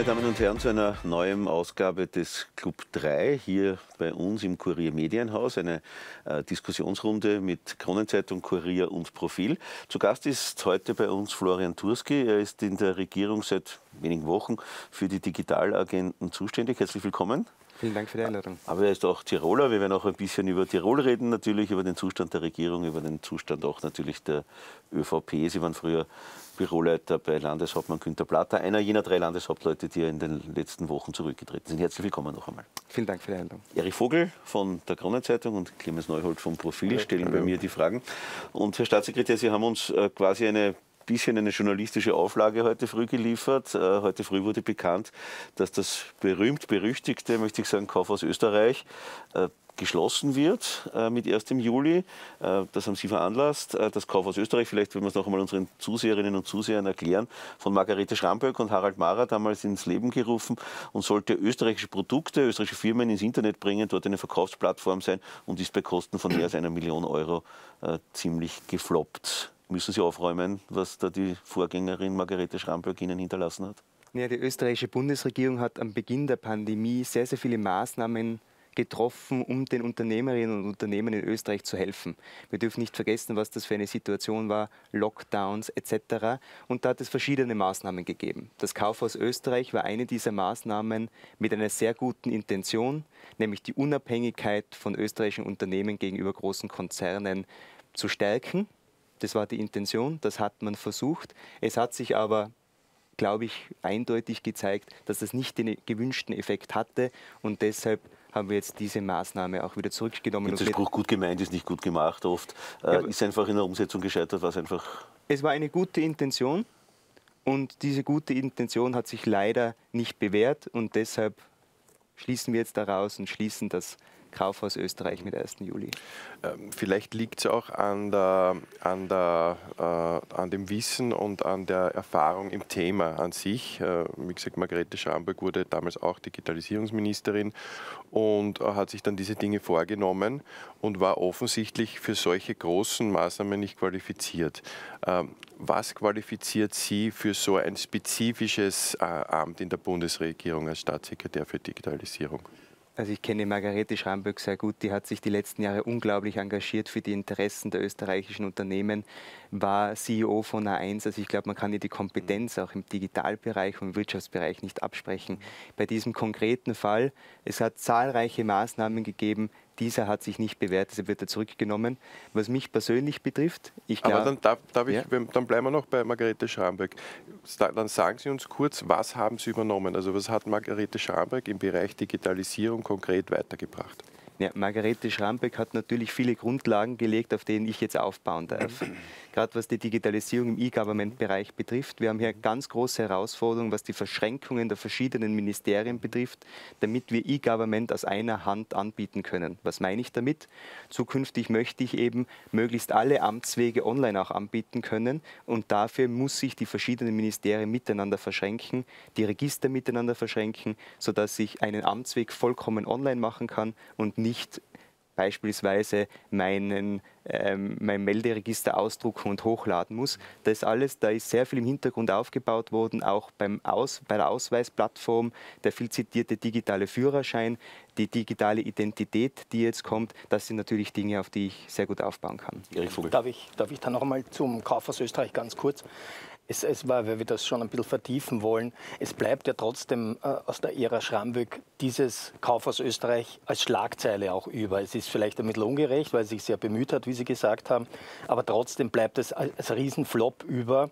meine Damen und Herren, zu einer neuen Ausgabe des Club 3 hier bei uns im Kurier Medienhaus. Eine äh, Diskussionsrunde mit Kronenzeitung, Kurier und Profil. Zu Gast ist heute bei uns Florian Turski. Er ist in der Regierung seit wenigen Wochen für die Digitalagenten zuständig. Herzlich willkommen. Vielen Dank für die Einladung. Aber er ist auch Tiroler. Wir werden auch ein bisschen über Tirol reden, natürlich über den Zustand der Regierung, über den Zustand auch natürlich der ÖVP. Sie waren früher Büroleiter bei Landeshauptmann Günter Platter, einer jener drei Landeshauptleute, die in den letzten Wochen zurückgetreten sind. Herzlich willkommen noch einmal. Vielen Dank für die Einladung. Erich Vogel von der Kronenzeitung und Clemens Neuhold vom Profil stellen bei mir die Fragen. Und Herr Staatssekretär, Sie haben uns äh, quasi eine bisschen eine journalistische Auflage heute früh geliefert. Äh, heute früh wurde bekannt, dass das berühmt-berüchtigte, möchte ich sagen, Kaufhaus Österreich äh, geschlossen wird äh, mit 1. Juli. Äh, das haben Sie veranlasst. Äh, das Kaufhaus Österreich, vielleicht wenn wir es noch einmal unseren Zuseherinnen und Zusehern erklären, von Margarete Schramböck und Harald Mara damals ins Leben gerufen und sollte österreichische Produkte, österreichische Firmen ins Internet bringen, dort eine Verkaufsplattform sein und ist bei Kosten von mehr als einer Million Euro äh, ziemlich gefloppt müssen Sie aufräumen, was da die Vorgängerin Margarete Schramböck Ihnen hinterlassen hat? Ja, die österreichische Bundesregierung hat am Beginn der Pandemie sehr, sehr viele Maßnahmen getroffen, um den Unternehmerinnen und Unternehmen in Österreich zu helfen. Wir dürfen nicht vergessen, was das für eine Situation war, Lockdowns etc. Und da hat es verschiedene Maßnahmen gegeben. Das Kaufhaus Österreich war eine dieser Maßnahmen mit einer sehr guten Intention, nämlich die Unabhängigkeit von österreichischen Unternehmen gegenüber großen Konzernen zu stärken das war die Intention, das hat man versucht. Es hat sich aber, glaube ich, eindeutig gezeigt, dass das nicht den gewünschten Effekt hatte und deshalb haben wir jetzt diese Maßnahme auch wieder zurückgenommen. Der Spruch gut gemeint ist nicht gut gemacht oft. Äh, ja, ist einfach in der Umsetzung gescheitert, was einfach. Es war eine gute Intention und diese gute Intention hat sich leider nicht bewährt und deshalb schließen wir jetzt daraus und schließen das Kaufhaus Österreich mit 1. Juli. Ähm, vielleicht liegt es auch an, der, an, der, äh, an dem Wissen und an der Erfahrung im Thema an sich. Äh, wie gesagt, Margarete Schamberg wurde damals auch Digitalisierungsministerin und äh, hat sich dann diese Dinge vorgenommen und war offensichtlich für solche großen Maßnahmen nicht qualifiziert. Ähm, was qualifiziert Sie für so ein spezifisches äh, Amt in der Bundesregierung als Staatssekretär für Digitalisierung? Also ich kenne Margarete Schramböck sehr gut, die hat sich die letzten Jahre unglaublich engagiert für die Interessen der österreichischen Unternehmen, war CEO von A1. Also ich glaube, man kann ihr die Kompetenz auch im Digitalbereich und im Wirtschaftsbereich nicht absprechen. Bei diesem konkreten Fall, es hat zahlreiche Maßnahmen gegeben, dieser hat sich nicht bewährt, deshalb wird er zurückgenommen. Was mich persönlich betrifft, ich glaube... Aber dann, darf, darf ich, ja? dann bleiben wir noch bei Margarete Schamberg. Dann sagen Sie uns kurz, was haben Sie übernommen? Also was hat Margarete Schamberg im Bereich Digitalisierung konkret weitergebracht? Ja, Margarete Schrambeck hat natürlich viele Grundlagen gelegt, auf denen ich jetzt aufbauen darf gerade was die Digitalisierung im E-Government-Bereich betrifft. Wir haben hier ganz große Herausforderungen, was die Verschränkungen der verschiedenen Ministerien betrifft, damit wir E-Government aus einer Hand anbieten können. Was meine ich damit? Zukünftig möchte ich eben möglichst alle Amtswege online auch anbieten können und dafür muss sich die verschiedenen Ministerien miteinander verschränken, die Register miteinander verschränken, sodass ich einen Amtsweg vollkommen online machen kann und nicht beispielsweise meinen, ähm, mein Melderegister ausdrucken und hochladen muss. Das alles, da ist sehr viel im Hintergrund aufgebaut worden, auch beim Aus, bei der Ausweisplattform, der viel zitierte digitale Führerschein, die digitale Identität, die jetzt kommt, das sind natürlich Dinge, auf die ich sehr gut aufbauen kann. Darf ich, darf ich dann noch einmal zum Kaufhaus Österreich ganz kurz? Es, es war, weil wir das schon ein bisschen vertiefen wollen, es bleibt ja trotzdem äh, aus der Ära Schramböck dieses Kauf aus Österreich als Schlagzeile auch über. Es ist vielleicht ein bisschen ungerecht, weil es sich sehr bemüht hat, wie Sie gesagt haben, aber trotzdem bleibt es als, als Riesenflop über.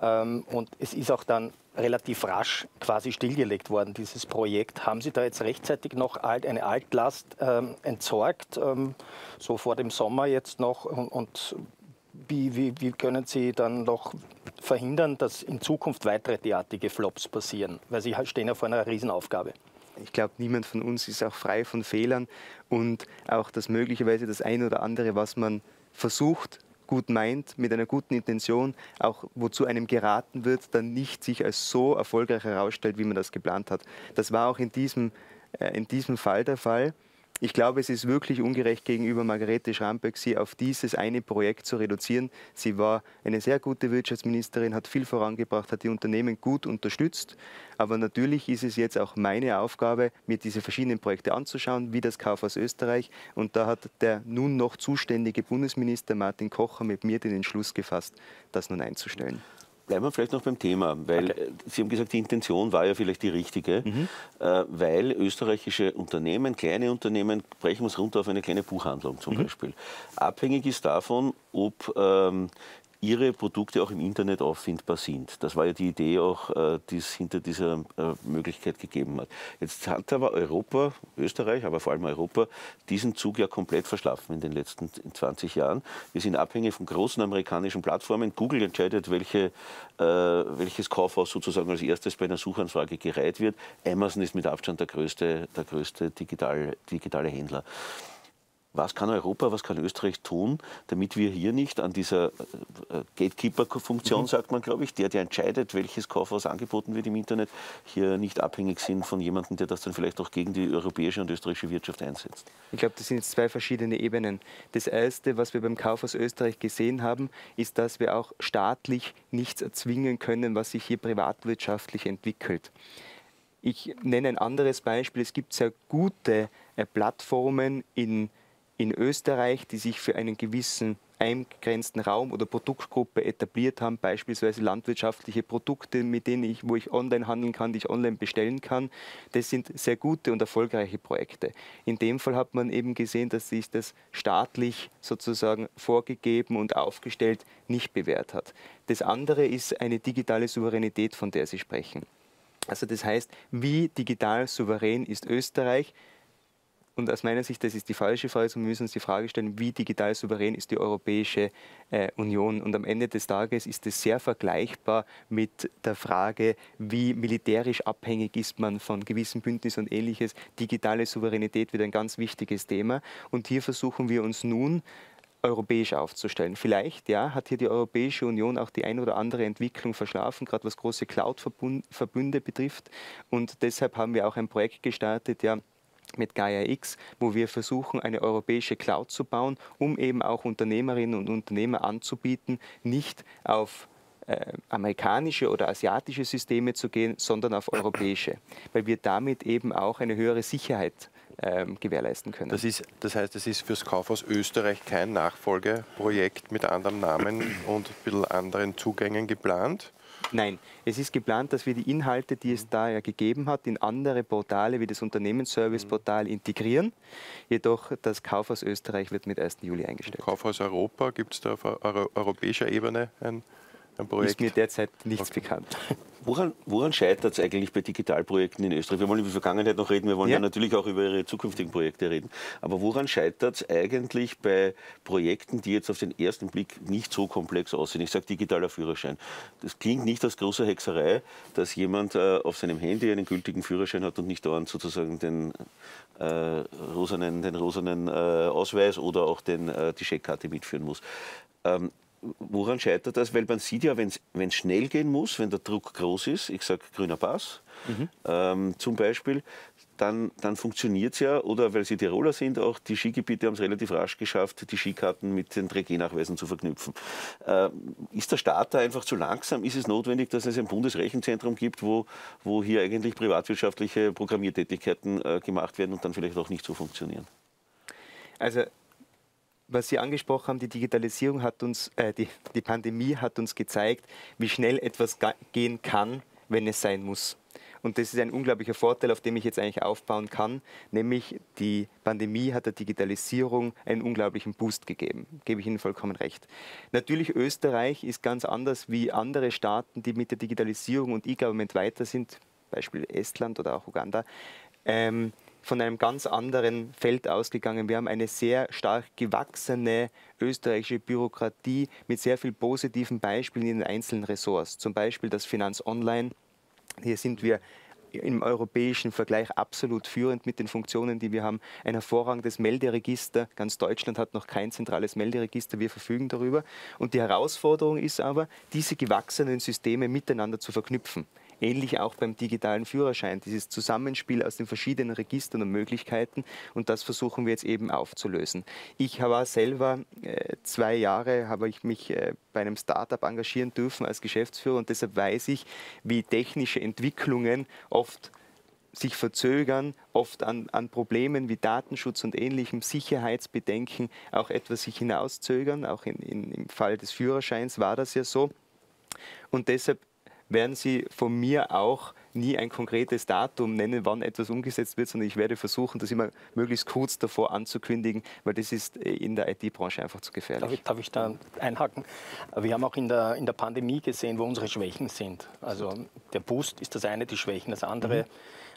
Ähm, und es ist auch dann relativ rasch quasi stillgelegt worden, dieses Projekt. Haben Sie da jetzt rechtzeitig noch eine Altlast ähm, entsorgt, ähm, so vor dem Sommer jetzt noch? Und, und wie, wie, wie können Sie dann noch verhindern, dass in Zukunft weitere derartige Flops passieren? Weil Sie stehen ja vor einer Riesenaufgabe. Ich glaube, niemand von uns ist auch frei von Fehlern und auch das möglicherweise das eine oder andere, was man versucht, gut meint, mit einer guten Intention, auch wozu einem geraten wird, dann nicht sich als so erfolgreich herausstellt, wie man das geplant hat. Das war auch in diesem, äh, in diesem Fall der Fall. Ich glaube, es ist wirklich ungerecht gegenüber Margarete Schramböck, sie auf dieses eine Projekt zu reduzieren. Sie war eine sehr gute Wirtschaftsministerin, hat viel vorangebracht, hat die Unternehmen gut unterstützt. Aber natürlich ist es jetzt auch meine Aufgabe, mir diese verschiedenen Projekte anzuschauen, wie das Kaufhaus Österreich. Und da hat der nun noch zuständige Bundesminister Martin Kocher mit mir den Entschluss gefasst, das nun einzustellen. Bleiben wir vielleicht noch beim Thema, weil okay. Äh, Sie haben gesagt, die Intention war ja vielleicht die richtige, mhm. äh, weil österreichische Unternehmen, kleine Unternehmen, brechen wir es runter auf eine kleine Buchhandlung zum mhm. Beispiel, abhängig ist davon, ob ähm, ihre Produkte auch im Internet auffindbar sind. Das war ja die Idee auch, äh, die es hinter dieser äh, Möglichkeit gegeben hat. Jetzt hat aber Europa, Österreich, aber vor allem Europa, diesen Zug ja komplett verschlafen in den letzten 20 Jahren. Wir sind abhängig von großen amerikanischen Plattformen. Google entscheidet, welche, äh, welches Kaufhaus sozusagen als erstes bei einer Suchanfrage gereiht wird. Amazon ist mit Abstand der größte, der größte digital, digitale Händler. Was kann Europa, was kann Österreich tun, damit wir hier nicht an dieser äh, äh, Gatekeeper-Funktion, mhm. sagt man, glaube ich, der, der entscheidet, welches Kaufhaus angeboten wird im Internet, hier nicht abhängig sind von jemandem, der das dann vielleicht auch gegen die europäische und österreichische Wirtschaft einsetzt? Ich glaube, das sind jetzt zwei verschiedene Ebenen. Das Erste, was wir beim Kaufhaus Österreich gesehen haben, ist, dass wir auch staatlich nichts erzwingen können, was sich hier privatwirtschaftlich entwickelt. Ich nenne ein anderes Beispiel. Es gibt sehr gute äh, Plattformen in in Österreich, die sich für einen gewissen eingegrenzten Raum oder Produktgruppe etabliert haben, beispielsweise landwirtschaftliche Produkte, mit denen ich, wo ich online handeln kann, die ich online bestellen kann. Das sind sehr gute und erfolgreiche Projekte. In dem Fall hat man eben gesehen, dass sich das staatlich sozusagen vorgegeben und aufgestellt nicht bewährt hat. Das andere ist eine digitale Souveränität, von der Sie sprechen. Also das heißt, wie digital souverän ist Österreich? Und aus meiner Sicht, das ist die falsche Frage, wir müssen uns die Frage stellen, wie digital souverän ist die Europäische äh, Union? Und am Ende des Tages ist es sehr vergleichbar mit der Frage, wie militärisch abhängig ist man von gewissen Bündnissen und ähnliches. Digitale Souveränität wird ein ganz wichtiges Thema. Und hier versuchen wir uns nun, europäisch aufzustellen. Vielleicht ja, hat hier die Europäische Union auch die ein oder andere Entwicklung verschlafen, gerade was große Cloud-Verbünde betrifft. Und deshalb haben wir auch ein Projekt gestartet, ja, mit Gaia X, wo wir versuchen, eine europäische Cloud zu bauen, um eben auch Unternehmerinnen und Unternehmer anzubieten, nicht auf äh, amerikanische oder asiatische Systeme zu gehen, sondern auf europäische, weil wir damit eben auch eine höhere Sicherheit ähm, gewährleisten können. Das, ist, das heißt, es ist fürs Kaufhaus Österreich kein Nachfolgeprojekt mit anderem Namen und ein bisschen anderen Zugängen geplant? Nein, es ist geplant, dass wir die Inhalte, die es da ja gegeben hat, in andere Portale wie das Unternehmensservice-Portal integrieren. Jedoch das Kaufhaus Österreich wird mit 1. Juli eingestellt. Kaufhaus Europa, gibt es da auf europäischer Ebene ein? Ist mir derzeit nichts okay. bekannt. Woran, woran scheitert es eigentlich bei Digitalprojekten in Österreich? Wir wollen über die Vergangenheit noch reden, wir wollen ja. ja natürlich auch über Ihre zukünftigen Projekte reden. Aber woran scheitert es eigentlich bei Projekten, die jetzt auf den ersten Blick nicht so komplex aussehen? Ich sage digitaler Führerschein. Das klingt nicht als große Hexerei, dass jemand äh, auf seinem Handy einen gültigen Führerschein hat und nicht dauernd sozusagen den äh, rosanen, den rosanen äh, Ausweis oder auch den, äh, die Scheckkarte mitführen muss. Ähm, Woran scheitert das? Weil man sieht ja, wenn es schnell gehen muss, wenn der Druck groß ist, ich sage grüner Pass mhm. ähm, zum Beispiel, dann, dann funktioniert es ja. Oder weil Sie Tiroler sind, auch die Skigebiete haben es relativ rasch geschafft, die Skikarten mit den 3G-Nachweisen zu verknüpfen. Äh, ist der Staat da einfach zu langsam? Ist es notwendig, dass es ein Bundesrechenzentrum gibt, wo, wo hier eigentlich privatwirtschaftliche Programmiertätigkeiten äh, gemacht werden und dann vielleicht auch nicht so funktionieren? Also was Sie angesprochen haben, die Digitalisierung hat uns, äh, die, die Pandemie hat uns gezeigt, wie schnell etwas gehen kann, wenn es sein muss. Und das ist ein unglaublicher Vorteil, auf dem ich jetzt eigentlich aufbauen kann, nämlich die Pandemie hat der Digitalisierung einen unglaublichen Boost gegeben. Gebe ich Ihnen vollkommen recht. Natürlich Österreich ist ganz anders wie andere Staaten, die mit der Digitalisierung und E-Government weiter sind, Beispiel Estland oder auch Uganda. Ähm, von einem ganz anderen Feld ausgegangen. Wir haben eine sehr stark gewachsene österreichische Bürokratie mit sehr vielen positiven Beispielen in den einzelnen Ressorts. Zum Beispiel das Finanz Online. Hier sind wir im europäischen Vergleich absolut führend mit den Funktionen, die wir haben. Ein hervorragendes Melderegister. Ganz Deutschland hat noch kein zentrales Melderegister. Wir verfügen darüber. Und die Herausforderung ist aber, diese gewachsenen Systeme miteinander zu verknüpfen Ähnlich auch beim digitalen Führerschein, dieses Zusammenspiel aus den verschiedenen Registern und Möglichkeiten. Und das versuchen wir jetzt eben aufzulösen. Ich war selber äh, zwei Jahre, habe ich mich äh, bei einem Startup engagieren dürfen als Geschäftsführer und deshalb weiß ich, wie technische Entwicklungen oft sich verzögern, oft an, an, Problemen wie Datenschutz und ähnlichem, Sicherheitsbedenken auch etwas sich hinauszögern. Auch in, in, im Fall des Führerscheins war das ja so. Und deshalb werden Sie von mir auch nie ein konkretes Datum nennen, wann etwas umgesetzt wird, sondern ich werde versuchen, das immer möglichst kurz davor anzukündigen, weil das ist äh, in der IT-Branche einfach zu gefährlich. Darf ich, darf ich, da einhaken? Wir haben auch in der, in der Pandemie gesehen, wo unsere Schwächen sind. Also der Boost ist das eine, die Schwächen das andere. Mhm.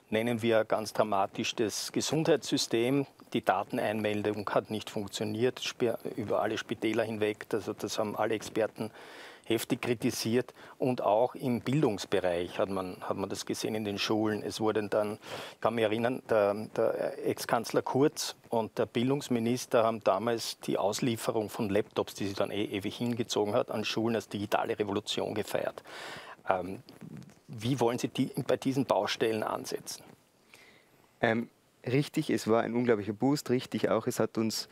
Nennen wir ganz dramatisch das Gesundheitssystem. Die Dateneinmeldung hat nicht funktioniert über alle Spitäler hinweg. Also das haben alle Experten heftig kritisiert und auch im Bildungsbereich hat man, hat man das gesehen in den Schulen. Es wurden dann, ich kann mich erinnern, der, der Ex-Kanzler Kurz und der Bildungsminister haben damals die Auslieferung von Laptops, die sich dann eh ewig hingezogen hat, an Schulen als digitale Revolution gefeiert. Ähm, wie wollen Sie die, bei diesen Baustellen ansetzen? Ähm, richtig, es war ein unglaublicher Boost, richtig auch, es hat uns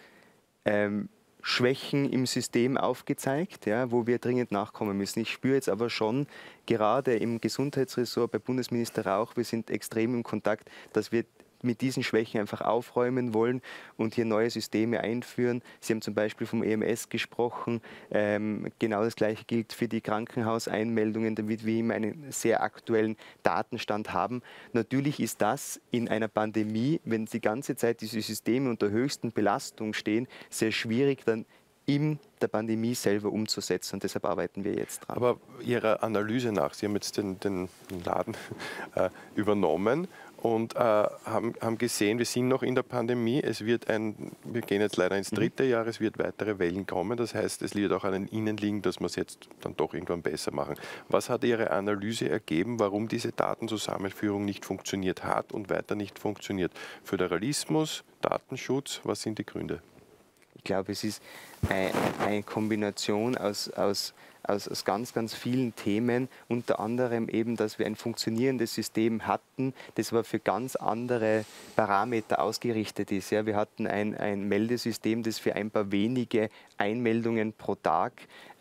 ähm, Schwächen im System aufgezeigt, ja, wo wir dringend nachkommen müssen. Ich spüre jetzt aber schon, gerade im Gesundheitsressort bei Bundesminister Rauch, wir sind extrem im Kontakt, dass wir mit diesen Schwächen einfach aufräumen wollen und hier neue Systeme einführen. Sie haben zum Beispiel vom EMS gesprochen. Ähm, genau das Gleiche gilt für die Krankenhauseinmeldungen, damit wir immer einen sehr aktuellen Datenstand haben. Natürlich ist das in einer Pandemie, wenn die ganze Zeit diese Systeme unter höchsten Belastung stehen, sehr schwierig, dann in der Pandemie selber umzusetzen. Und deshalb arbeiten wir jetzt dran. Aber Ihrer Analyse nach, Sie haben jetzt den, den Laden äh, übernommen und äh, haben, haben gesehen, wir sind noch in der Pandemie. Es wird ein, wir gehen jetzt leider ins mhm. dritte Jahr, es wird weitere Wellen kommen. Das heißt, es wird auch an Ihnen liegen, dass wir es jetzt dann doch irgendwann besser machen. Was hat Ihre Analyse ergeben, warum diese Datenzusammenführung nicht funktioniert hat und weiter nicht funktioniert? Föderalismus, Datenschutz, was sind die Gründe? Ich glaube, es ist eine Kombination aus, aus aus, aus ganz, ganz vielen Themen, unter anderem eben, dass wir ein funktionierendes System hatten, das aber für ganz andere Parameter ausgerichtet ist. Ja, wir hatten ein, ein Meldesystem, das für ein paar wenige Einmeldungen pro Tag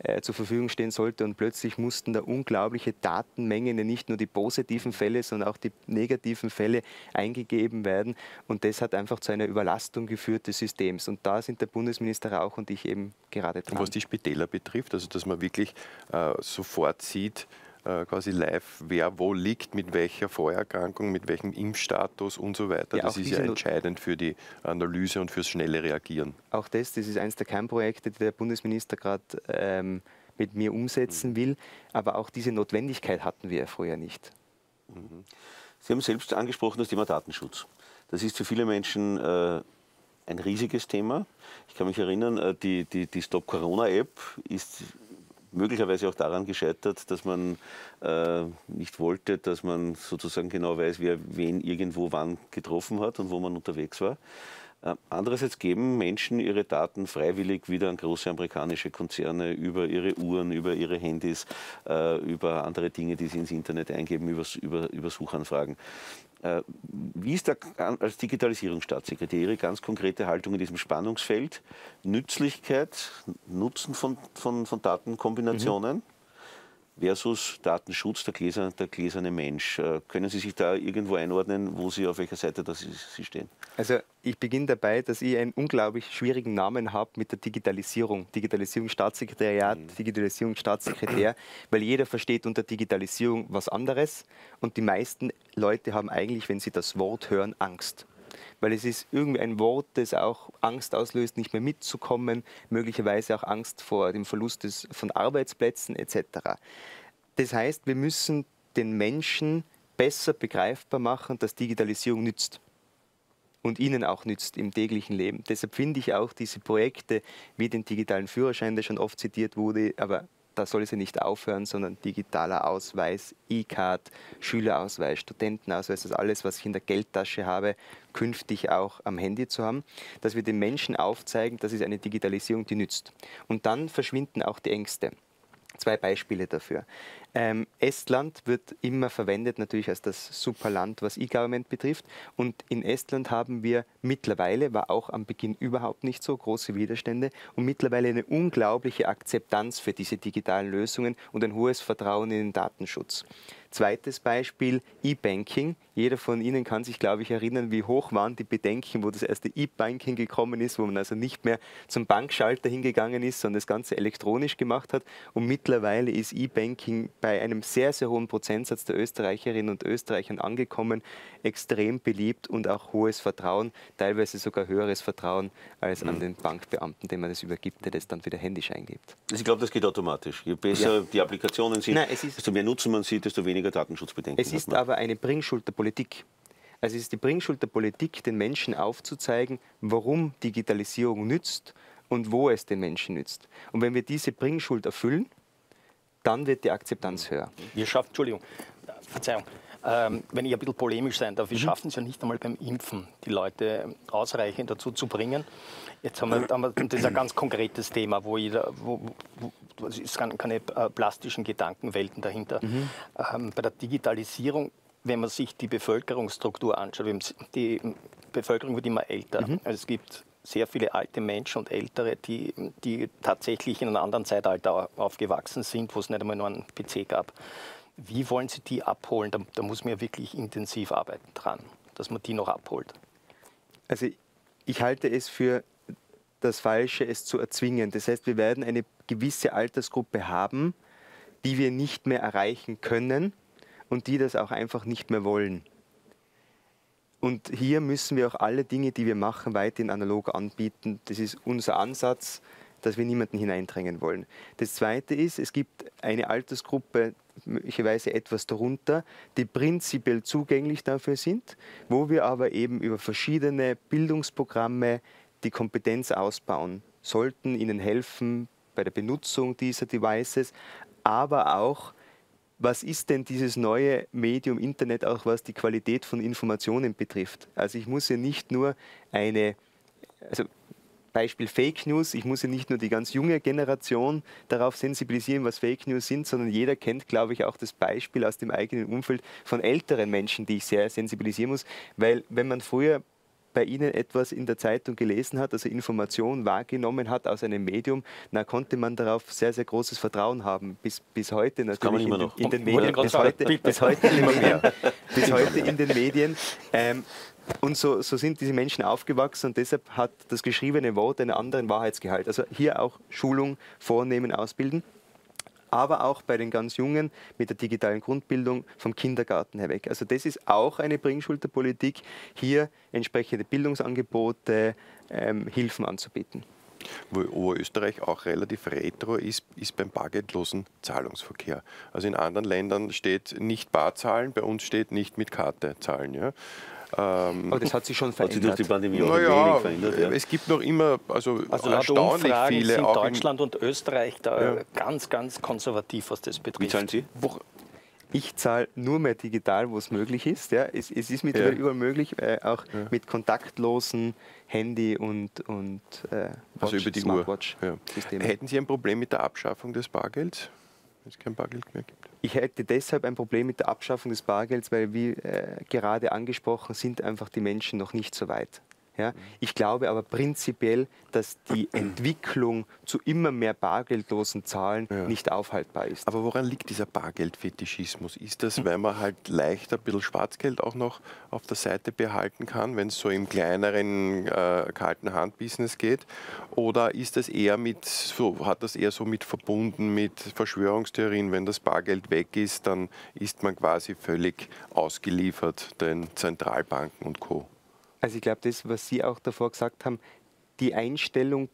äh, zur Verfügung stehen sollte. Und plötzlich mussten da unglaubliche Datenmengen, nicht nur die positiven Fälle, sondern auch die negativen Fälle eingegeben werden. Und das hat einfach zu einer Überlastung geführt des Systems. Und da sind der Bundesminister Rauch und ich eben gerade dran. was die Spitäler betrifft, also dass man wirklich äh, sofort sieht, äh, quasi live, wer wo liegt, mit welcher Vorerkrankung, mit welchem Impfstatus und so weiter. Ja, das ist ja entscheidend für die Analyse und fürs schnelle Reagieren. Auch das, das ist eines der Kernprojekte, die der Bundesminister gerade ähm, mit mir umsetzen mhm. will. Aber auch diese Notwendigkeit hatten wir früher nicht. Mhm. Sie haben selbst angesprochen das Thema Datenschutz. Das ist für viele Menschen äh, ein riesiges Thema. Ich kann mich erinnern, äh, die, die, die Stop Corona App ist möglicherweise auch daran gescheitert, dass man äh, nicht wollte, dass man sozusagen genau weiß, wer wen irgendwo wann getroffen hat und wo man unterwegs war. Äh, andererseits geben Menschen ihre Daten freiwillig wieder an große amerikanische Konzerne über ihre Uhren, über ihre Handys, äh, über andere Dinge, die sie ins Internet eingeben, über, Suchanfragen. Äh, wie ist da als Digitalisierungsstaatssekretär Ihre ganz konkrete Haltung in diesem Spannungsfeld? Nützlichkeit, Nutzen von, von, von Datenkombinationen? Mhm versus Datenschutz, der, Gläser, der gläserne Mensch. Äh, können Sie sich da irgendwo einordnen, wo Sie auf welcher Seite da Sie stehen? Also ich beginne dabei, dass ich einen unglaublich schwierigen Namen habe mit der Digitalisierung. Digitalisierungsstaatssekretariat, mhm. Digitalisierungsstaatssekretär, weil jeder versteht unter Digitalisierung was anderes und die meisten Leute haben eigentlich, wenn sie das Wort hören, Angst weil es ist irgendwie ein Wort, das auch Angst auslöst, nicht mehr mitzukommen, möglicherweise auch Angst vor dem Verlust des, von Arbeitsplätzen etc. Das heißt, wir müssen den Menschen besser begreifbar machen, dass Digitalisierung nützt und ihnen auch nützt im täglichen Leben. Deshalb finde ich auch diese Projekte wie den digitalen Führerschein, der schon oft zitiert wurde, aber da soll sie nicht aufhören, sondern digitaler Ausweis, E-Card, Schülerausweis, Studentenausweis, das alles, was ich in der Geldtasche habe, künftig auch am Handy zu haben, dass wir den Menschen aufzeigen, das ist eine Digitalisierung, die nützt. Und dann verschwinden auch die Ängste. Zwei Beispiele dafür. Ähm, Estland wird immer verwendet natürlich als das Superland, was E-Government betrifft. Und in Estland haben wir mittlerweile, war auch am Beginn überhaupt nicht so, große Widerstände und mittlerweile eine unglaubliche Akzeptanz für diese digitalen Lösungen und ein hohes Vertrauen in den Datenschutz. Zweites Beispiel, E-Banking. Jeder von Ihnen kann sich, glaube ich, erinnern, wie hoch waren die Bedenken, wo das erste E-Banking gekommen ist, wo man also nicht mehr zum Bankschalter hingegangen ist, sondern das Ganze elektronisch gemacht hat. Und mittlerweile ist E-Banking bei einem sehr, sehr hohen Prozentsatz der Österreicherinnen und Österreichern angekommen, extrem beliebt und auch hohes Vertrauen, teilweise sogar höheres Vertrauen als an mhm. den Bankbeamten, dem man das übergibt, der das dann wieder händisch eingibt. Also ich glaube, das geht automatisch. Je besser ja. die Applikationen sind, Nein, desto mehr Nutzen man sieht, desto weniger Datenschutzbedenken. Es ist aber eine Bringschuld der Politik. Also es ist die Bringschuld der Politik, den Menschen aufzuzeigen, warum Digitalisierung nützt und wo es den Menschen nützt. Und wenn wir diese Bringschuld erfüllen, dann wird die Akzeptanz höher. Wir schaffen, Entschuldigung, Verzeihung, ähm, wenn ich ein bisschen polemisch sein darf, wir mhm. schaffen es ja nicht einmal beim Impfen, die Leute ausreichend dazu zu bringen. Jetzt haben wir, haben wir das ist ein ganz konkretes Thema, wo jeder, wo, wo, es ist keine äh, plastischen Gedankenwelten dahinter. Mhm. Ähm, bei der Digitalisierung, wenn man sich die Bevölkerungsstruktur anschaut, die Bevölkerung wird immer älter. Mhm. Also es gibt sehr viele alte Menschen und Ältere, die, die tatsächlich in einem anderen Zeitalter aufgewachsen sind, wo es nicht einmal nur einen PC gab. Wie wollen Sie die abholen? Da, da muss man ja wirklich intensiv arbeiten dran, dass man die noch abholt. Also ich halte es für das Falsche, es zu erzwingen. Das heißt, wir werden eine gewisse Altersgruppe haben, die wir nicht mehr erreichen können und die das auch einfach nicht mehr wollen. Und hier müssen wir auch alle Dinge, die wir machen, weiterhin analog anbieten. Das ist unser Ansatz, dass wir niemanden hineindrängen wollen. Das Zweite ist, es gibt eine Altersgruppe, möglicherweise etwas darunter, die prinzipiell zugänglich dafür sind, wo wir aber eben über verschiedene Bildungsprogramme die Kompetenz ausbauen sollten, ihnen helfen bei der Benutzung dieser Devices, aber auch was ist denn dieses neue Medium Internet auch, was die Qualität von Informationen betrifft? Also ich muss ja nicht nur eine, also Beispiel Fake News. Ich muss ja nicht nur die ganz junge Generation darauf sensibilisieren, was Fake News sind, sondern jeder kennt, glaube ich, auch das Beispiel aus dem eigenen Umfeld von älteren Menschen, die ich sehr sensibilisieren muss. Weil wenn man früher bei Ihnen etwas in der Zeitung gelesen hat, also Information wahrgenommen hat aus einem Medium, dann konnte man darauf sehr, sehr großes Vertrauen haben. Bis, bis heute natürlich in, in, den Medien. Bis heute, bis heute, immer mehr. bis heute in den Medien. Ähm, und so, so, sind diese Menschen aufgewachsen und deshalb hat das geschriebene Wort einen anderen Wahrheitsgehalt. Also hier auch Schulung vornehmen, ausbilden aber auch bei den ganz Jungen mit der digitalen Grundbildung vom Kindergarten herweg. Also das ist auch eine Bringschuld der Politik, hier entsprechende Bildungsangebote, ähm, Hilfen anzubieten. Wo Oberösterreich auch relativ retro ist, ist beim bargeldlosen Zahlungsverkehr. Also in anderen Ländern steht nicht Barzahlen, bei uns steht nicht mit Karte zahlen. Ja? Ähm, Aber das hat sich schon verändert. Hat sich durch die Pandemie auch naja, verändert. Ja. Es gibt noch immer also, also erstaunlich viele. Sind Deutschland und Österreich da ja. ganz, ganz konservativ, was das betrifft. Wie zahlen Sie? Wo, ich zahle nur mehr digital, wo es möglich ist. Ja. Es, es ist mittlerweile ja. überall möglich, äh, auch ja. mit kontaktlosen Handy und, und äh, Watch, also über die Smartwatch. Uhr. Ja. Hätten Sie ein Problem mit der Abschaffung des Bargelds? Es kein Bargeld mehr gibt? Ich hätte deshalb ein Problem mit der Abschaffung des Bargelds, weil, wie äh, gerade angesprochen, sind einfach die Menschen noch nicht so weit. Ja? Ich glaube aber prinzipiell, dass die Entwicklung zu immer mehr bargeldlosen Zahlen ja. nicht aufhaltbar ist. Aber woran liegt dieser Bargeldfetischismus? Ist das, weil man halt leichter ein bisschen Schwarzgeld auch noch auf der Seite behalten kann, wenn es so im kleineren äh, kalten Handbusiness geht? Oder ist das eher mit, so, hat das eher so mit verbunden mit Verschwörungstheorien, wenn das Bargeld weg ist, dann ist man quasi völlig ausgeliefert den Zentralbanken und Co. Also ich glaube, das, was Sie auch davor gesagt haben, die Einstellung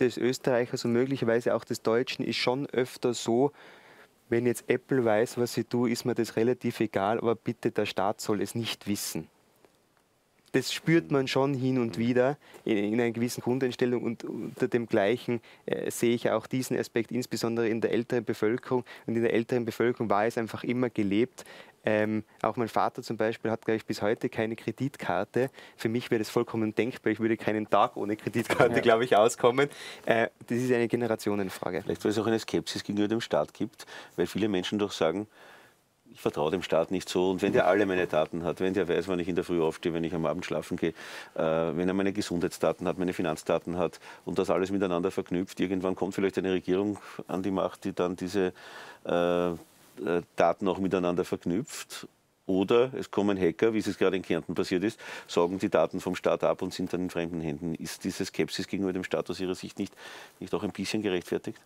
des Österreichers und möglicherweise auch des Deutschen ist schon öfter so, wenn jetzt Apple weiß, was sie tut, ist mir das relativ egal, aber bitte der Staat soll es nicht wissen. Das spürt man schon hin und wieder in, in einer gewissen Grundeinstellung und unter dem gleichen äh, sehe ich auch diesen Aspekt insbesondere in der älteren Bevölkerung. Und in der älteren Bevölkerung war es einfach immer gelebt, Ähm, auch mein Vater zum Beispiel hat, glaube ich, bis heute keine Kreditkarte. Für mich wäre das vollkommen denkbar. Ich würde keinen Tag ohne Kreditkarte, ja. glaube ich, auskommen. Äh, das ist eine Generationenfrage. Vielleicht, weil es auch eine Skepsis gegenüber dem Staat gibt, weil viele Menschen doch sagen, ich vertraue dem Staat nicht so. Und wenn der alle meine Daten hat, wenn der weiß, wann ich in der Früh aufstehe, wenn ich am Abend schlafen gehe, äh, wenn er meine Gesundheitsdaten hat, meine Finanzdaten hat und das alles miteinander verknüpft, irgendwann kommt vielleicht eine Regierung an die Macht, die dann diese äh, Daten auch miteinander verknüpft. Oder es kommen Hacker, wie es gerade in Kärnten passiert ist, saugen die Daten vom Staat ab und sind dann in fremden Händen. Ist diese Skepsis gegenüber dem Staat aus Ihrer Sicht nicht, nicht auch ein bisschen gerechtfertigt?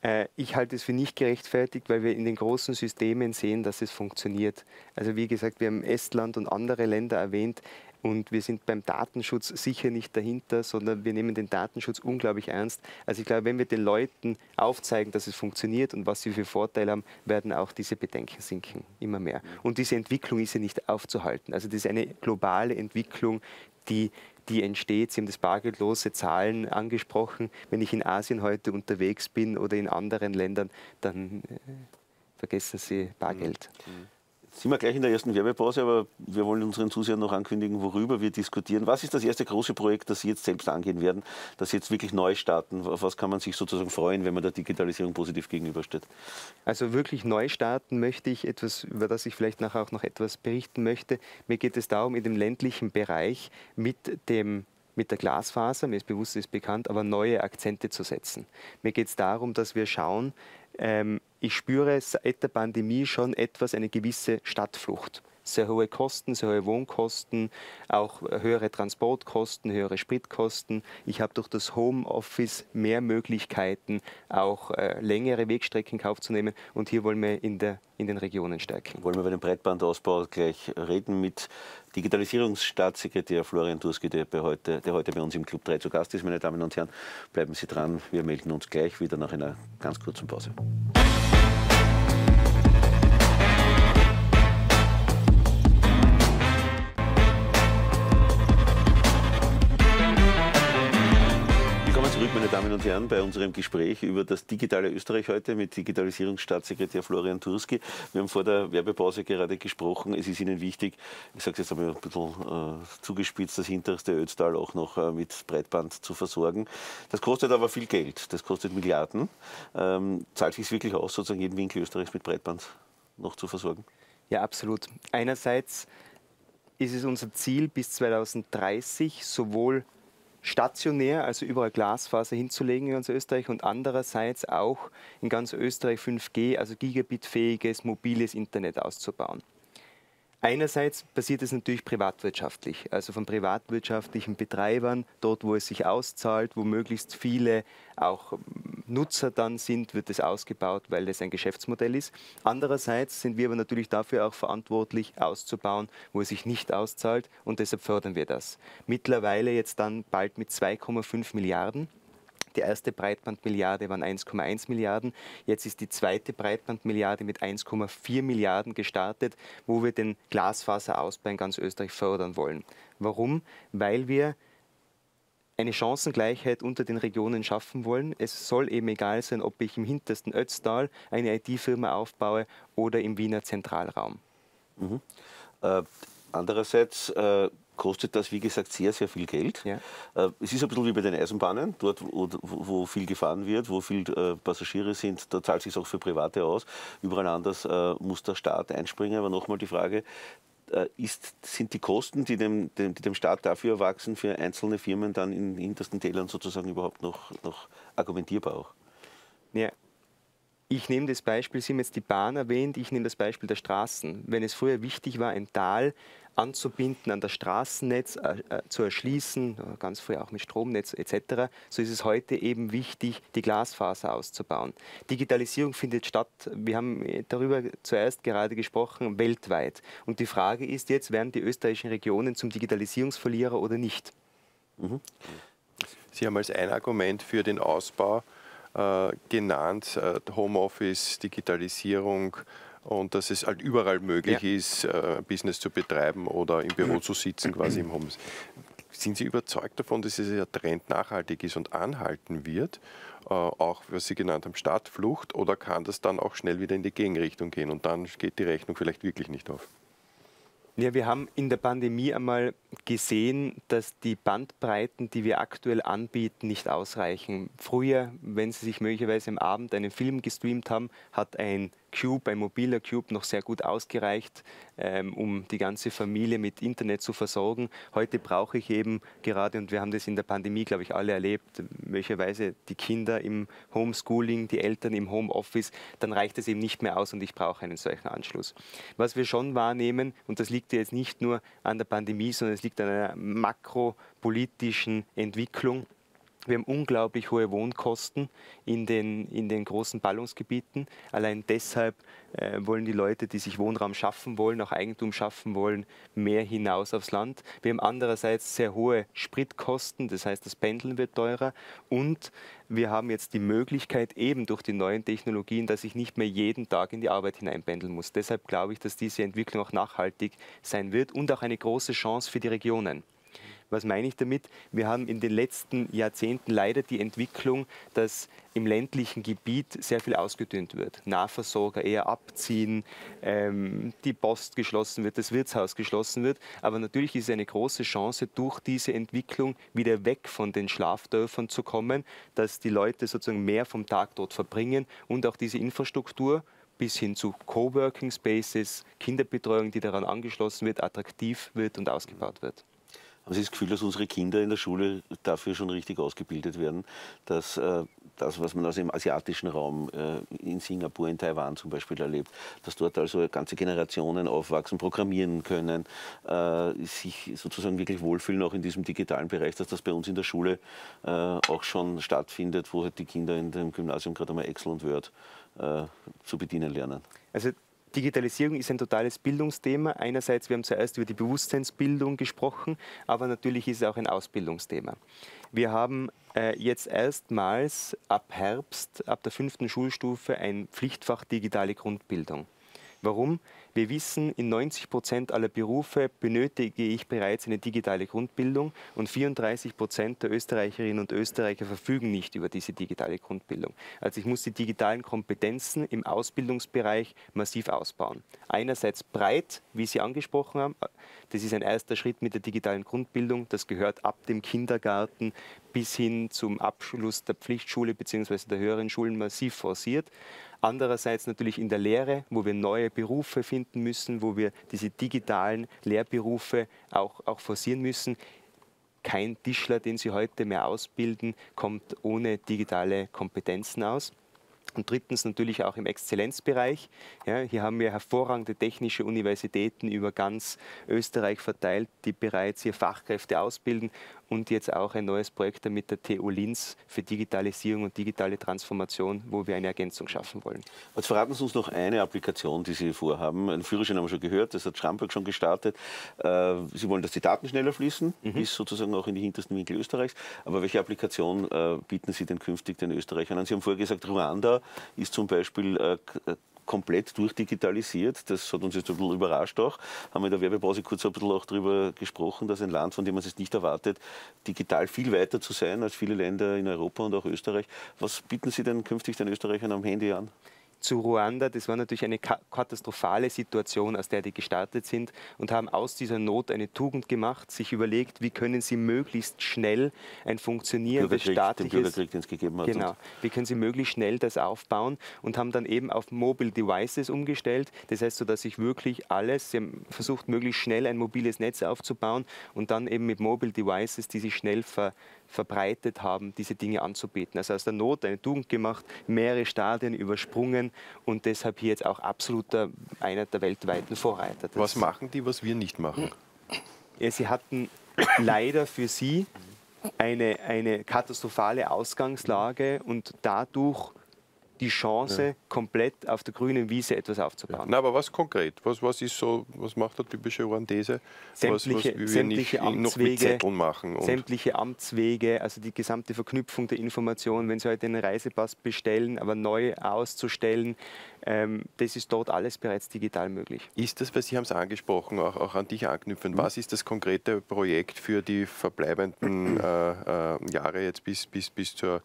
Äh, ich halte es für nicht gerechtfertigt, weil wir in den großen Systemen sehen, dass es funktioniert. Also wie gesagt, wir haben Estland und andere Länder erwähnt. Und wir sind beim Datenschutz sicher nicht dahinter, sondern wir nehmen den Datenschutz unglaublich ernst. Also ich glaube, wenn wir den Leuten aufzeigen, dass es funktioniert und was sie für Vorteile haben, werden auch diese Bedenken sinken, immer mehr. Und diese Entwicklung ist ja nicht aufzuhalten. Also das ist eine globale Entwicklung, die die entsteht. Sie haben das bargeldlose Zahlen angesprochen. Wenn ich in Asien heute unterwegs bin oder in anderen Ländern, dann äh, vergessen Sie Bargeld. Mhm. Sind wir gleich in der ersten Werbepause, aber wir wollen unseren Zusehern noch ankündigen, worüber wir diskutieren. Was ist das erste große Projekt, das Sie jetzt selbst angehen werden, das Sie jetzt wirklich neu starten? Auf was kann man sich sozusagen freuen, wenn man der Digitalisierung positiv gegenübersteht? Also wirklich neu starten möchte ich etwas, über das ich vielleicht nachher auch noch etwas berichten möchte. Mir geht es darum, in dem ländlichen Bereich mit dem mit der Glasfaser, mir ist bewusst, ist bekannt, aber neue Akzente zu setzen. Mir geht es darum, dass wir schauen, ähm, ich spüre seit der Pandemie schon etwas eine gewisse Stadtflucht. Sehr hohe Kosten, sehr hohe Wohnkosten, auch höhere Transportkosten, höhere Spritkosten. Ich habe durch das Homeoffice mehr Möglichkeiten, auch äh, längere Wegstrecken in Kauf zu nehmen. Und hier wollen wir in, der, in den Regionen stärken. Wollen wir über den Breitbandausbau gleich reden mit Digitalisierungsstaatssekretär Florian Turski, der, heute, der heute bei uns im Club 3 zu Gast ist. Meine Damen und Herren, bleiben Sie dran. Wir melden uns gleich wieder nach einer ganz kurzen Pause. Zurück, meine Damen und Herren, bei unserem Gespräch über das digitale Österreich heute mit Digitalisierungsstaatssekretär Florian Turski. Wir haben vor der Werbepause gerade gesprochen. Es ist Ihnen wichtig, ich sage es jetzt einmal ein bisschen äh, zugespitzt, das hinterste Ötztal auch noch äh, mit Breitband zu versorgen. Das kostet aber viel Geld. Das kostet Milliarden. Ähm, zahlt sich wirklich aus, sozusagen jeden Winkel Österreichs mit Breitband noch zu versorgen? Ja, absolut. Einerseits ist es unser Ziel, bis 2030 sowohl stationär, also überall Glasfaser hinzulegen in ganz Österreich und andererseits auch in ganz Österreich 5G, also gigabitfähiges mobiles Internet auszubauen. Einerseits passiert es natürlich privatwirtschaftlich, also von privatwirtschaftlichen Betreibern, dort wo es sich auszahlt, wo möglichst viele auch Nutzer dann sind, wird es ausgebaut, weil es ein Geschäftsmodell ist. Andererseits sind wir aber natürlich dafür auch verantwortlich, auszubauen, wo es sich nicht auszahlt und deshalb fördern wir das. Mittlerweile jetzt dann bald mit 2,5 Milliarden die erste Breitbandmilliarde waren 1,1 Milliarden. Jetzt ist die zweite Breitbandmilliarde mit 1,4 Milliarden gestartet, wo wir den Glasfaserausbau in ganz Österreich fördern wollen. Warum? Weil wir eine Chancengleichheit unter den Regionen schaffen wollen. Es soll eben egal sein, ob ich im hintersten Ötztal eine IT-Firma aufbaue oder im Wiener Zentralraum. Mhm. Äh, andererseits äh kostet das, wie gesagt, sehr, sehr viel Geld. Ja. Äh, es ist ein bisschen wie bei den Eisenbahnen, dort, wo, wo viel gefahren wird, wo viel äh, Passagiere sind, da zahlt es sich auch für Private aus. Überall anders äh, muss der Staat einspringen. Aber nochmal die Frage, ist, sind die Kosten, die dem, dem, die dem Staat dafür erwachsen, für einzelne Firmen dann in hintersten Tälern sozusagen überhaupt noch, noch argumentierbar auch? Ja, ich nehme das Beispiel, Sie haben jetzt die Bahn erwähnt, ich nehme das Beispiel der Straßen. Wenn es früher wichtig war, ein Tal anzubinden, an das Straßennetz äh, äh, zu erschließen, ganz früh auch mit Stromnetz etc., so ist es heute eben wichtig, die Glasfaser auszubauen. Digitalisierung findet statt, wir haben darüber zuerst gerade gesprochen, weltweit. Und die Frage ist jetzt, werden die österreichischen Regionen zum Digitalisierungsverlierer oder nicht? Mhm. Sie haben als ein Argument für den Ausbau äh, genannt, äh, Homeoffice, Digitalisierung, und dass es halt überall möglich ja. ist, äh, Business zu betreiben oder im Büro zu sitzen, quasi im Home. sind Sie überzeugt davon, dass dieser Trend nachhaltig ist und anhalten wird? Äh, auch was Sie genannt haben, Stadtflucht, oder kann das dann auch schnell wieder in die Gegenrichtung gehen und dann geht die Rechnung vielleicht wirklich nicht auf? Ja, wir haben in der Pandemie einmal gesehen, dass die Bandbreiten, die wir aktuell anbieten, nicht ausreichen. Früher, wenn Sie sich möglicherweise am Abend einen Film gestreamt haben, hat ein Cube, ein mobiler Cube, noch sehr gut ausgereicht, ähm, um die ganze Familie mit Internet zu versorgen. Heute brauche ich eben gerade, und wir haben das in der Pandemie, glaube ich, alle erlebt, möglicherweise die Kinder im Homeschooling, die Eltern im Homeoffice, dann reicht es eben nicht mehr aus und ich brauche einen solchen Anschluss. Was wir schon wahrnehmen, und das liegt jetzt nicht nur an der Pandemie, sondern es liegt an einer makropolitischen Entwicklung, wir haben unglaublich hohe Wohnkosten in den, in den großen Ballungsgebieten. Allein deshalb äh, wollen die Leute, die sich Wohnraum schaffen wollen, auch Eigentum schaffen wollen, mehr hinaus aufs Land. Wir haben andererseits sehr hohe Spritkosten, das heißt, das Pendeln wird teurer. Und wir haben jetzt die Möglichkeit, eben durch die neuen Technologien, dass ich nicht mehr jeden Tag in die Arbeit hineinpendeln muss. Deshalb glaube ich, dass diese Entwicklung auch nachhaltig sein wird und auch eine große Chance für die Regionen. Was meine ich damit? Wir haben in den letzten Jahrzehnten leider die Entwicklung, dass im ländlichen Gebiet sehr viel ausgedünnt wird. Nahversorger eher abziehen, ähm, die Post geschlossen wird, das Wirtshaus geschlossen wird. Aber natürlich ist es eine große Chance, durch diese Entwicklung wieder weg von den Schlafdörfern zu kommen, dass die Leute sozusagen mehr vom Tag dort verbringen und auch diese Infrastruktur bis hin zu Coworking Spaces, Kinderbetreuung, die daran angeschlossen wird, attraktiv wird und ausgebaut wird. Sie das Gefühl, dass unsere Kinder in der Schule dafür schon richtig ausgebildet werden, dass äh, das, was man aus dem asiatischen Raum äh, in Singapur, in Taiwan zum Beispiel erlebt, dass dort also ganze Generationen aufwachsen, programmieren können, äh, sich sozusagen wirklich wohlfühlen, auch in diesem digitalen Bereich, dass das bei uns in der Schule äh, auch schon stattfindet, wo halt die Kinder in dem Gymnasium gerade einmal Excel und Word äh, zu bedienen lernen. Also Digitalisierung ist ein totales Bildungsthema. Einerseits, wir haben zuerst über die Bewusstseinsbildung gesprochen, aber natürlich ist es auch ein Ausbildungsthema. Wir haben äh, jetzt erstmals ab Herbst, ab der fünften Schulstufe, ein Pflichtfach digitale Grundbildung. Warum? Wir wissen, in 90 Prozent aller Berufe benötige ich bereits eine digitale Grundbildung und 34 Prozent der Österreicherinnen und Österreicher verfügen nicht über diese digitale Grundbildung. Also ich muss die digitalen Kompetenzen im Ausbildungsbereich massiv ausbauen. Einerseits breit, wie Sie angesprochen haben, das ist ein erster Schritt mit der digitalen Grundbildung. Das gehört ab dem Kindergarten bis hin zum Abschluss der Pflichtschule bzw. der höheren Schulen massiv forciert. Andererseits natürlich in der Lehre, wo wir neue Berufe finden müssen, wo wir diese digitalen Lehrberufe auch, auch forcieren müssen. Kein Tischler, den Sie heute mehr ausbilden, kommt ohne digitale Kompetenzen aus. Und drittens natürlich auch im Exzellenzbereich. Ja, hier haben wir hervorragende technische Universitäten über ganz Österreich verteilt, die bereits hier Fachkräfte ausbilden und jetzt auch ein neues Projekt mit der TU Linz für Digitalisierung und digitale Transformation, wo wir eine Ergänzung schaffen wollen. Jetzt verraten Sie uns noch eine Applikation, die Sie vorhaben. Ein Führerschein haben wir schon gehört, das hat Schramberg schon gestartet. Äh, Sie wollen, dass die Daten schneller fließen, mhm. bis sozusagen auch in die hintersten Winkel Österreichs. Aber welche Applikation äh, bieten Sie denn künftig den Österreichern an? Sie haben vorher gesagt, Ruanda ist zum Beispiel äh, komplett durchdigitalisiert. Das hat uns jetzt ein bisschen überrascht auch. Haben wir in der Werbepause kurz ein bisschen auch darüber gesprochen, dass ein Land, von dem man es nicht erwartet, digital viel weiter zu sein als viele Länder in Europa und auch Österreich. Was bieten Sie denn künftig den Österreichern am Handy an? Zu Ruanda. Das war natürlich eine katastrophale Situation, aus der die gestartet sind und haben aus dieser Not eine Tugend gemacht, sich überlegt, wie können sie möglichst schnell ein funktionierendes staatliches... Genau. Wie können sie möglichst schnell das aufbauen und haben dann eben auf Mobile Devices umgestellt. Das heißt, so dass ich wirklich alles, sie haben versucht, möglichst schnell ein mobiles Netz aufzubauen und dann eben mit Mobile Devices, die sich schnell ver verbreitet haben, diese Dinge anzubieten. Also aus der Not eine Tugend gemacht, mehrere Stadien übersprungen und deshalb hier jetzt auch absoluter einer der weltweiten Vorreiter. Das was machen die, was wir nicht machen? Ja, sie hatten leider für sie eine, eine katastrophale Ausgangslage und dadurch die Chance, ja. komplett auf der grünen Wiese etwas aufzubauen. Ja. Na, aber was konkret? Was, was ist so, was macht der typische Ruandese? Sämtliche, was, was sämtliche Amtswege, sämtliche Amtswege, also die gesamte Verknüpfung der Informationen, wenn Sie heute einen Reisepass bestellen, aber neu auszustellen, ähm, das ist dort alles bereits digital möglich. Ist das, weil Sie haben es angesprochen, auch, auch an dich anknüpfend, mhm. was ist das konkrete Projekt für die verbleibenden äh, äh, Jahre jetzt bis, bis, bis, zur,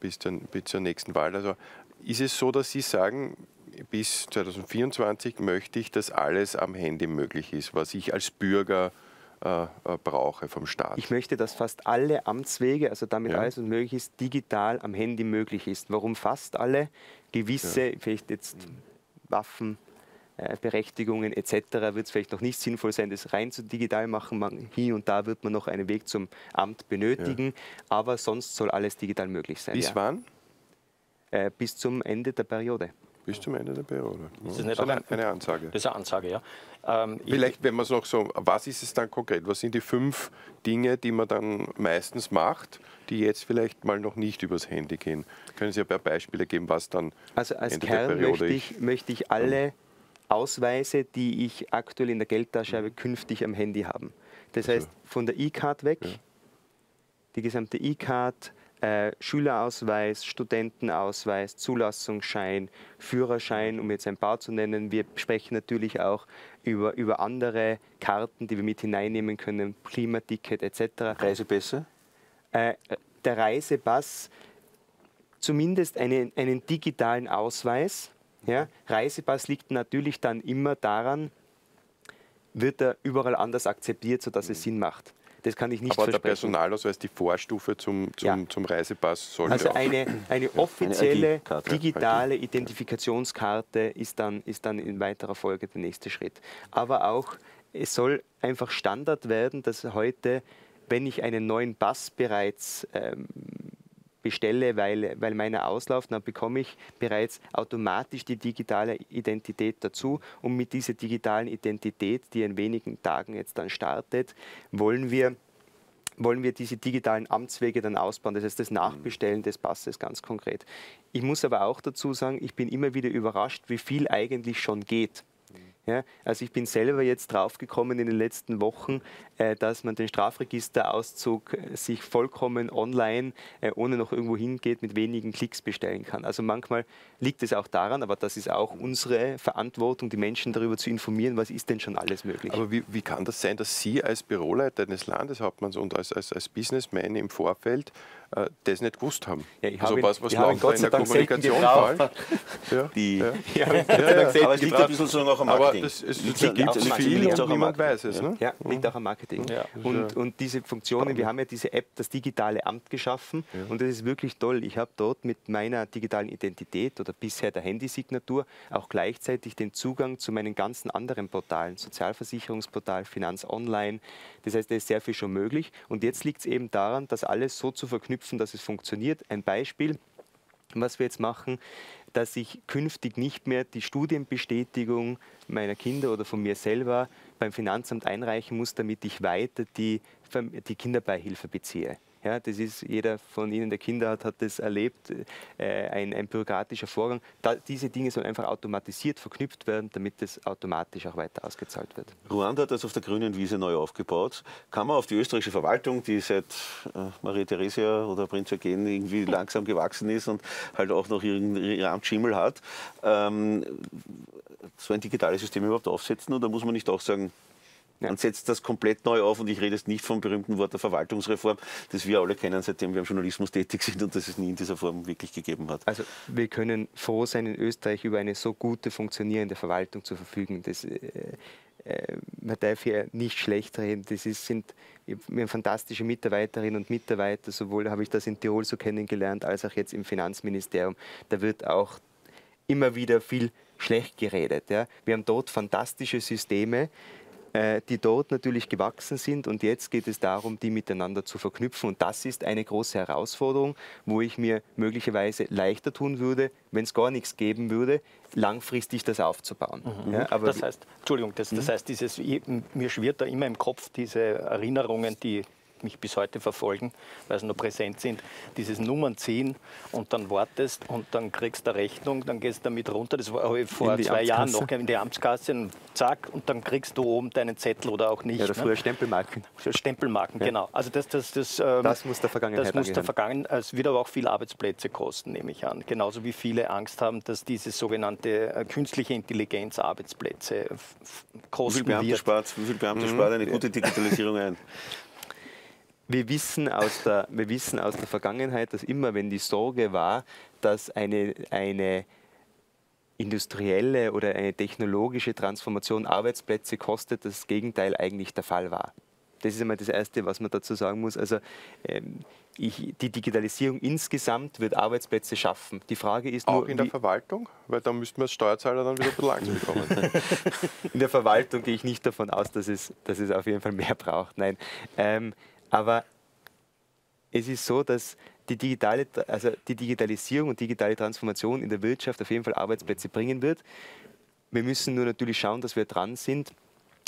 bis, zur, bis zur nächsten Wahl? Also ist es so, dass Sie sagen, bis 2024 möchte ich, dass alles am Handy möglich ist, was ich als Bürger äh, äh, brauche vom Staat. Ich möchte, dass fast alle Amtswege, also damit ja. alles, was möglich ist, digital am Handy möglich ist. Warum fast alle? Gewisse, ja. vielleicht jetzt Waffen, äh, Berechtigungen etc. wird es vielleicht noch nicht sinnvoll sein, das rein zu digital machen. Man, hier und da wird man noch einen Weg zum Amt benötigen, ja. aber sonst soll alles digital möglich sein. Bis wann? Äh, bis zum Ende der Periode. Bis zum Ende der Periode. Das ist, nicht so eine, eine, Ansage. Das ist eine Ansage, ja. Ähm, Vielleicht, wenn man es noch so, was ist es dann konkret? Was sind die fünf Dinge, die man dann meistens macht, die jetzt vielleicht mal noch nicht übers Handy gehen? Können Sie ein paar Beispiele geben, was dann Also als Ende Kern möchte ich, möchte ich alle Ausweise, die ich aktuell in der Geldtasche habe, künftig am Handy haben. Das heißt, von der E-Card weg, ja. die gesamte E-Card, äh, Schülerausweis, Studentenausweis, Zulassungsschein, Führerschein, um jetzt ein paar zu nennen. Wir sprechen natürlich auch über, über andere Karten, die wir mit hineinnehmen können, Klimaticket etc. Reisepässe? Äh, der Reisepass, zumindest einen, einen digitalen Ausweis. Ja? Reisepass liegt natürlich dann immer daran, wird er überall anders akzeptiert, sodass es Sinn macht. Das kann ich nicht Aber versprechen. der Personalausweis, die Vorstufe zum, zum, ja. zum Reisepass soll Also eine, eine offizielle eine digitale Identifikationskarte ist dann, ist dann in weiterer Folge der nächste Schritt. Aber auch, es soll einfach Standard werden, dass heute, wenn ich einen neuen Pass bereits ähm, bestelle, weil, weil meiner auslauft, dann bekomme ich bereits automatisch die digitale Identität dazu. Und mit dieser digitalen Identität, die in wenigen Tagen jetzt dann startet, wollen wir wollen wir diese digitalen Amtswege dann ausbauen, das heißt das Nachbestellen des Passes ganz konkret. Ich muss aber auch dazu sagen, ich bin immer wieder überrascht, wie viel eigentlich schon geht. Ja, also ich bin selber jetzt draufgekommen in den letzten Wochen, äh, dass man den Strafregisterauszug äh, sich vollkommen online, äh, ohne noch irgendwo hingeht, mit wenigen Klicks bestellen kann. Also manchmal liegt es auch daran, aber das ist auch unsere Verantwortung, die Menschen darüber zu informieren, was ist denn schon alles möglich. Aber wie, wie kann das sein, dass Sie als Büroleiter eines Landeshauptmanns und als, als, als Businessman im Vorfeld äh, das nicht gewusst haben. Ja, ich also was, was läuft da in der Kommunikation falsch? Ja, die, ja. ja, ja, aber es liegt ein bisschen so auch am Marketing. Aber das, es liegt, liegt, liegt auch viel und niemand weiß es. Ne? Ja, liegt auch am Marketing. Und, und diese Funktionen, wir haben ja diese App, das digitale Amt geschaffen und das ist wirklich toll. Ich habe dort mit meiner digitalen Identität oder bisher der Handysignatur auch gleichzeitig den Zugang zu meinen ganzen anderen Portalen, Sozialversicherungsportal, Finanz Online. Das heißt, da ist sehr viel schon möglich. Und jetzt liegt es eben daran, das alles so zu verknüpfen, knüpfen, dass es funktioniert. Ein Beispiel, was wir jetzt machen, dass ich künftig nicht mehr die Studienbestätigung meiner Kinder oder von mir selber beim Finanzamt einreichen muss, damit ich weiter die, die Kinderbeihilfe beziehe. Ja, das ist, jeder von Ihnen, der Kinder hat, hat das erlebt, äh, ein, ein, bürokratischer Vorgang. Da, diese Dinge sollen einfach automatisiert verknüpft werden, damit es automatisch auch weiter ausgezahlt wird. Ruanda hat das auf der grünen Wiese neu aufgebaut. Kann man auf die österreichische Verwaltung, die seit äh, Maria Theresia oder Prinz Eugen irgendwie langsam gewachsen ist und halt auch noch ihren, ihren Amtsschimmel hat, ähm, so ein digitales System überhaupt aufsetzen? Oder muss man nicht auch sagen, man setzt das komplett neu auf und ich rede jetzt nicht vom berühmten Wort der Verwaltungsreform, das wir alle kennen, seitdem wir im Journalismus tätig sind und das es nie in dieser Form wirklich gegeben hat. Also wir können froh sein, in Österreich über eine so gute funktionierende Verwaltung zu verfügen. Das, äh, äh, man darf hier nicht schlecht reden. Das ist, sind wir fantastische Mitarbeiterinnen und Mitarbeiter, sowohl habe ich das in Tirol so kennengelernt, als auch jetzt im Finanzministerium. Da wird auch immer wieder viel schlecht geredet. Ja. Wir haben dort fantastische Systeme, die dort natürlich gewachsen sind. Und jetzt geht es darum, die miteinander zu verknüpfen. Und das ist eine große Herausforderung, wo ich mir möglicherweise leichter tun würde, wenn es gar nichts geben würde, langfristig das aufzubauen. Mhm. Ja, aber das heißt, Entschuldigung, das, das mhm. heißt, dieses, mir schwirrt da immer im Kopf diese Erinnerungen, die mich bis heute verfolgen, weil sie noch präsent sind. Dieses Nummern ziehen und dann wartest und dann kriegst du eine Rechnung, dann gehst du damit runter. Das war vor zwei Jahren noch in die Amtskasse und zack, und dann kriegst du oben deinen Zettel oder auch nicht. Ja, oder früher ne? Stempelmarken. Stempelmarken, ja. genau. Also das, das, das, ähm, das muss der Vergangenheit Das muss der Vergangen, es wird aber auch viele Arbeitsplätze kosten, nehme ich an. Genauso wie viele Angst haben, dass diese sogenannte äh, künstliche Intelligenz Arbeitsplätze kosten wie viel Beamte wird. Spart, wie viel Beamte mhm. spart eine gute Digitalisierung ein? Wir wissen, aus der, wir wissen aus der Vergangenheit, dass immer, wenn die Sorge war, dass eine, eine industrielle oder eine technologische Transformation Arbeitsplätze kostet, das Gegenteil eigentlich der Fall war. Das ist einmal das Erste, was man dazu sagen muss. Also ähm, ich, die Digitalisierung insgesamt wird Arbeitsplätze schaffen. Die Frage ist nur, Auch in der Verwaltung? Weil da müssten wir als Steuerzahler dann wieder ein bisschen langsam bekommen. in der Verwaltung gehe ich nicht davon aus, dass es, dass es auf jeden Fall mehr braucht. Nein. Ähm, aber es ist so, dass die, digitale, also die Digitalisierung und digitale Transformation in der Wirtschaft auf jeden Fall Arbeitsplätze bringen wird. Wir müssen nur natürlich schauen, dass wir dran sind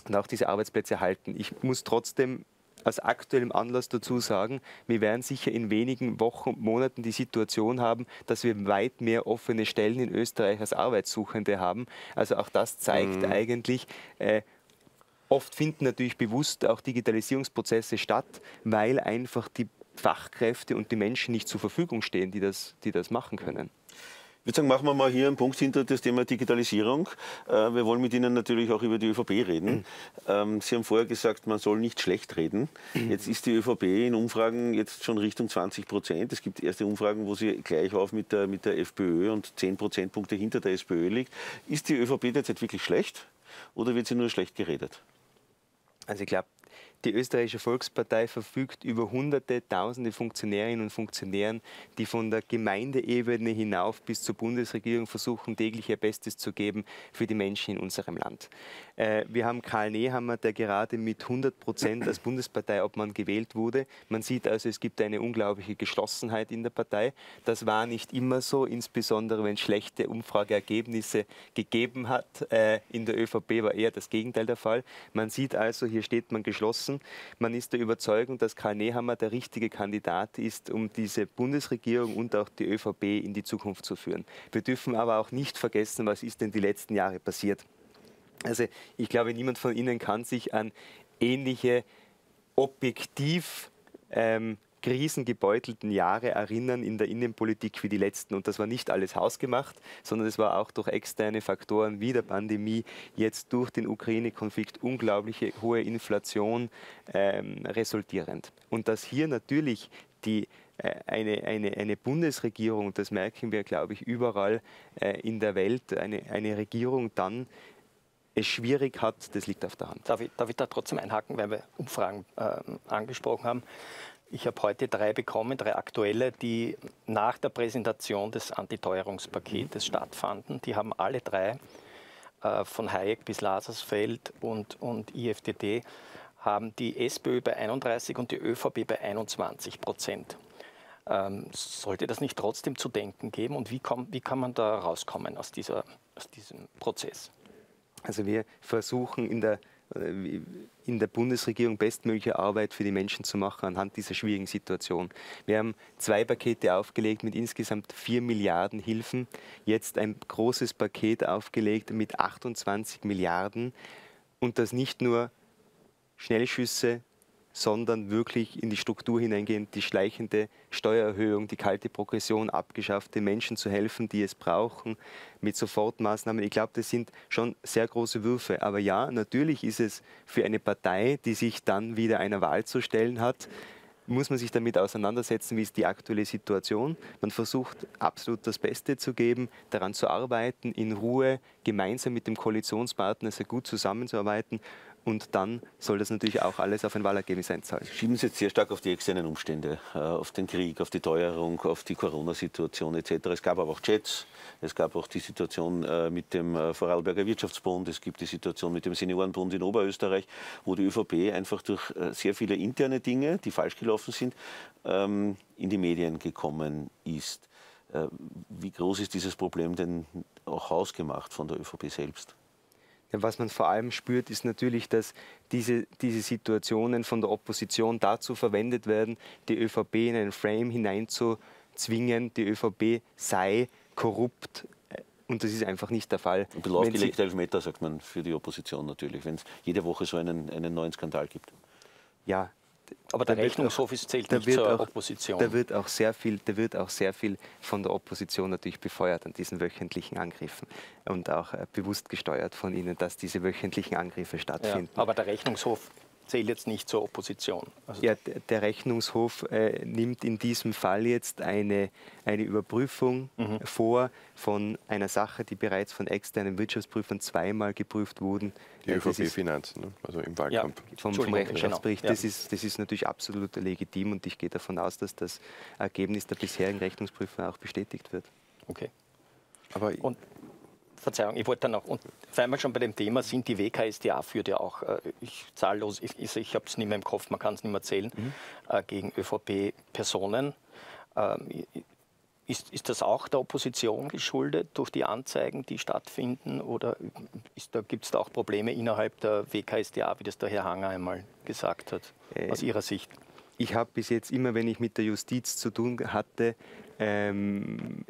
und auch diese Arbeitsplätze halten. Ich muss trotzdem aus aktuellem Anlass dazu sagen, wir werden sicher in wenigen Wochen, und Monaten die Situation haben, dass wir weit mehr offene Stellen in Österreich als Arbeitssuchende haben. Also auch das zeigt mhm. eigentlich, äh, Oft finden natürlich bewusst auch Digitalisierungsprozesse statt, weil einfach die Fachkräfte und die Menschen nicht zur Verfügung stehen, die das, die das machen können. Ich würde sagen, machen wir mal hier einen Punkt hinter das Thema Digitalisierung. Äh, wir wollen mit Ihnen natürlich auch über die ÖVP reden. Ähm, Sie haben vorher gesagt, man soll nicht schlecht reden. Jetzt ist die ÖVP in Umfragen jetzt schon Richtung 20 Prozent. Es gibt erste Umfragen, wo sie gleich auf mit der, mit der FPÖ und 10 Prozentpunkte hinter der SPÖ liegt. Ist die ÖVP derzeit wirklich schlecht oder wird sie nur schlecht geredet? Also ich glaube, die österreichische Volkspartei verfügt über hunderte, tausende Funktionärinnen und Funktionären, die von der Gemeindeebene hinauf bis zur Bundesregierung versuchen, täglich ihr Bestes zu geben für die Menschen in unserem Land. Äh, wir haben Karl Nehammer, der gerade mit 100 Prozent als Bundesparteiobmann gewählt wurde. Man sieht also, es gibt eine unglaubliche Geschlossenheit in der Partei. Das war nicht immer so, insbesondere wenn es schlechte Umfrageergebnisse gegeben hat. Äh, in der ÖVP war eher das Gegenteil der Fall. Man sieht also, hier steht man geschlossen müssen. Man ist der Überzeugung, dass Karl Nehammer der richtige Kandidat ist, um diese Bundesregierung und auch die ÖVP in die Zukunft zu führen. Wir dürfen aber auch nicht vergessen, was ist denn die letzten Jahre passiert. Also ich glaube, niemand von Ihnen kann sich an ähnliche objektiv ähm, krisengebeutelten Jahre erinnern in der Innenpolitik wie die letzten. Und das war nicht alles hausgemacht, sondern es war auch durch externe Faktoren wie der Pandemie, jetzt durch den Ukraine-Konflikt unglaubliche hohe Inflation ähm, resultierend. Und dass hier natürlich die äh, eine, eine, eine Bundesregierung, das merken wir, glaube ich, überall äh, in der Welt, eine, eine Regierung dann es schwierig hat, das liegt auf der Hand. Darf ich, darf ich da trotzdem einhaken, weil wir Umfragen äh, angesprochen haben? Ich habe heute drei bekommen, drei aktuelle, die nach der Präsentation des Antiteuerungspaketes stattfanden. Die haben alle drei, äh, von Hayek bis Lasersfeld und, und IFDD, haben die SPÖ bei 31 und die ÖVP bei 21 Prozent. Ähm, sollte das nicht trotzdem zu denken geben und wie, komm, wie kann man da rauskommen aus, dieser, aus diesem Prozess? Also wir versuchen in der in der Bundesregierung bestmögliche Arbeit für die Menschen zu machen anhand dieser schwierigen Situation. Wir haben zwei Pakete aufgelegt mit insgesamt vier Milliarden Hilfen, jetzt ein großes Paket aufgelegt mit 28 Milliarden und das nicht nur Schnellschüsse sondern wirklich in die Struktur hineingehen, die schleichende Steuererhöhung, die kalte Progression abgeschafft, den Menschen zu helfen, die es brauchen, mit Sofortmaßnahmen. Ich glaube, das sind schon sehr große Würfe. Aber ja, natürlich ist es für eine Partei, die sich dann wieder einer Wahl zu stellen hat, muss man sich damit auseinandersetzen, wie ist die aktuelle Situation. Man versucht absolut das Beste zu geben, daran zu arbeiten, in Ruhe gemeinsam mit dem Koalitionspartner sehr gut zusammenzuarbeiten und dann soll das natürlich auch alles auf ein Wahlergebnis einzahlen. Schieben Sie jetzt sehr stark auf die externen Umstände, äh, auf den Krieg, auf die Teuerung, auf die Corona-Situation etc. Es gab aber auch Jets, es gab auch die Situation äh, mit dem äh, Vorarlberger Wirtschaftsbund, es gibt die Situation mit dem Seniorenbund in Oberösterreich, wo die ÖVP einfach durch sehr viele interne Dinge, die falsch gelaufen sind, ähm, in die Medien gekommen ist. Wie groß ist dieses Problem denn auch hausgemacht von der ÖVP selbst? Was man vor allem spürt, ist natürlich, dass diese, diese Situationen von der Opposition dazu verwendet werden, die ÖVP in einen Frame hineinzuzwingen, die ÖVP sei korrupt, und das ist einfach nicht der Fall. Ein bisschen aufgelegter Elfmeter, sagt man, für die Opposition natürlich, wenn es jede Woche so einen, einen neuen Skandal gibt. Ja. Aber der Rechnungshof ist zählt nicht zur auch, Opposition. Da wird, auch sehr viel, da wird auch sehr viel von der Opposition natürlich befeuert an diesen wöchentlichen Angriffen und auch äh, bewusst gesteuert von ihnen, dass diese wöchentlichen Angriffe stattfinden. Ja, aber der Rechnungshof zählt jetzt nicht zur Opposition. Also ja, der Rechnungshof äh, nimmt in diesem Fall jetzt eine, eine Überprüfung mhm. vor von einer Sache, die bereits von externen Wirtschaftsprüfern zweimal geprüft wurden. Die äh, ÖVP-Finanzen, ne? also im Wahlkampf. Ja, vom, vom Rechenschaftsbericht. Genau. Das, ist, das ist natürlich absolut legitim und ich gehe davon aus, dass das Ergebnis der bisherigen Rechnungsprüfer auch bestätigt wird. Okay. Aber und Verzeihung, ich wollte dann noch, und weil wir schon bei dem Thema sind, die WKSDA führt ja auch äh, ich, zahllos, ich, ich, ich habe es nicht mehr im Kopf, man kann es nicht mehr zählen, mhm. äh, gegen ÖVP-Personen. Ähm, ist, ist, das auch der Opposition geschuldet durch die Anzeigen, die stattfinden? Oder da, gibt es da auch Probleme innerhalb der WKSDA, wie das der Herr Hanger einmal gesagt hat, äh, aus Ihrer Sicht? Ich habe bis jetzt immer, wenn ich mit der Justiz zu tun hatte, ähm,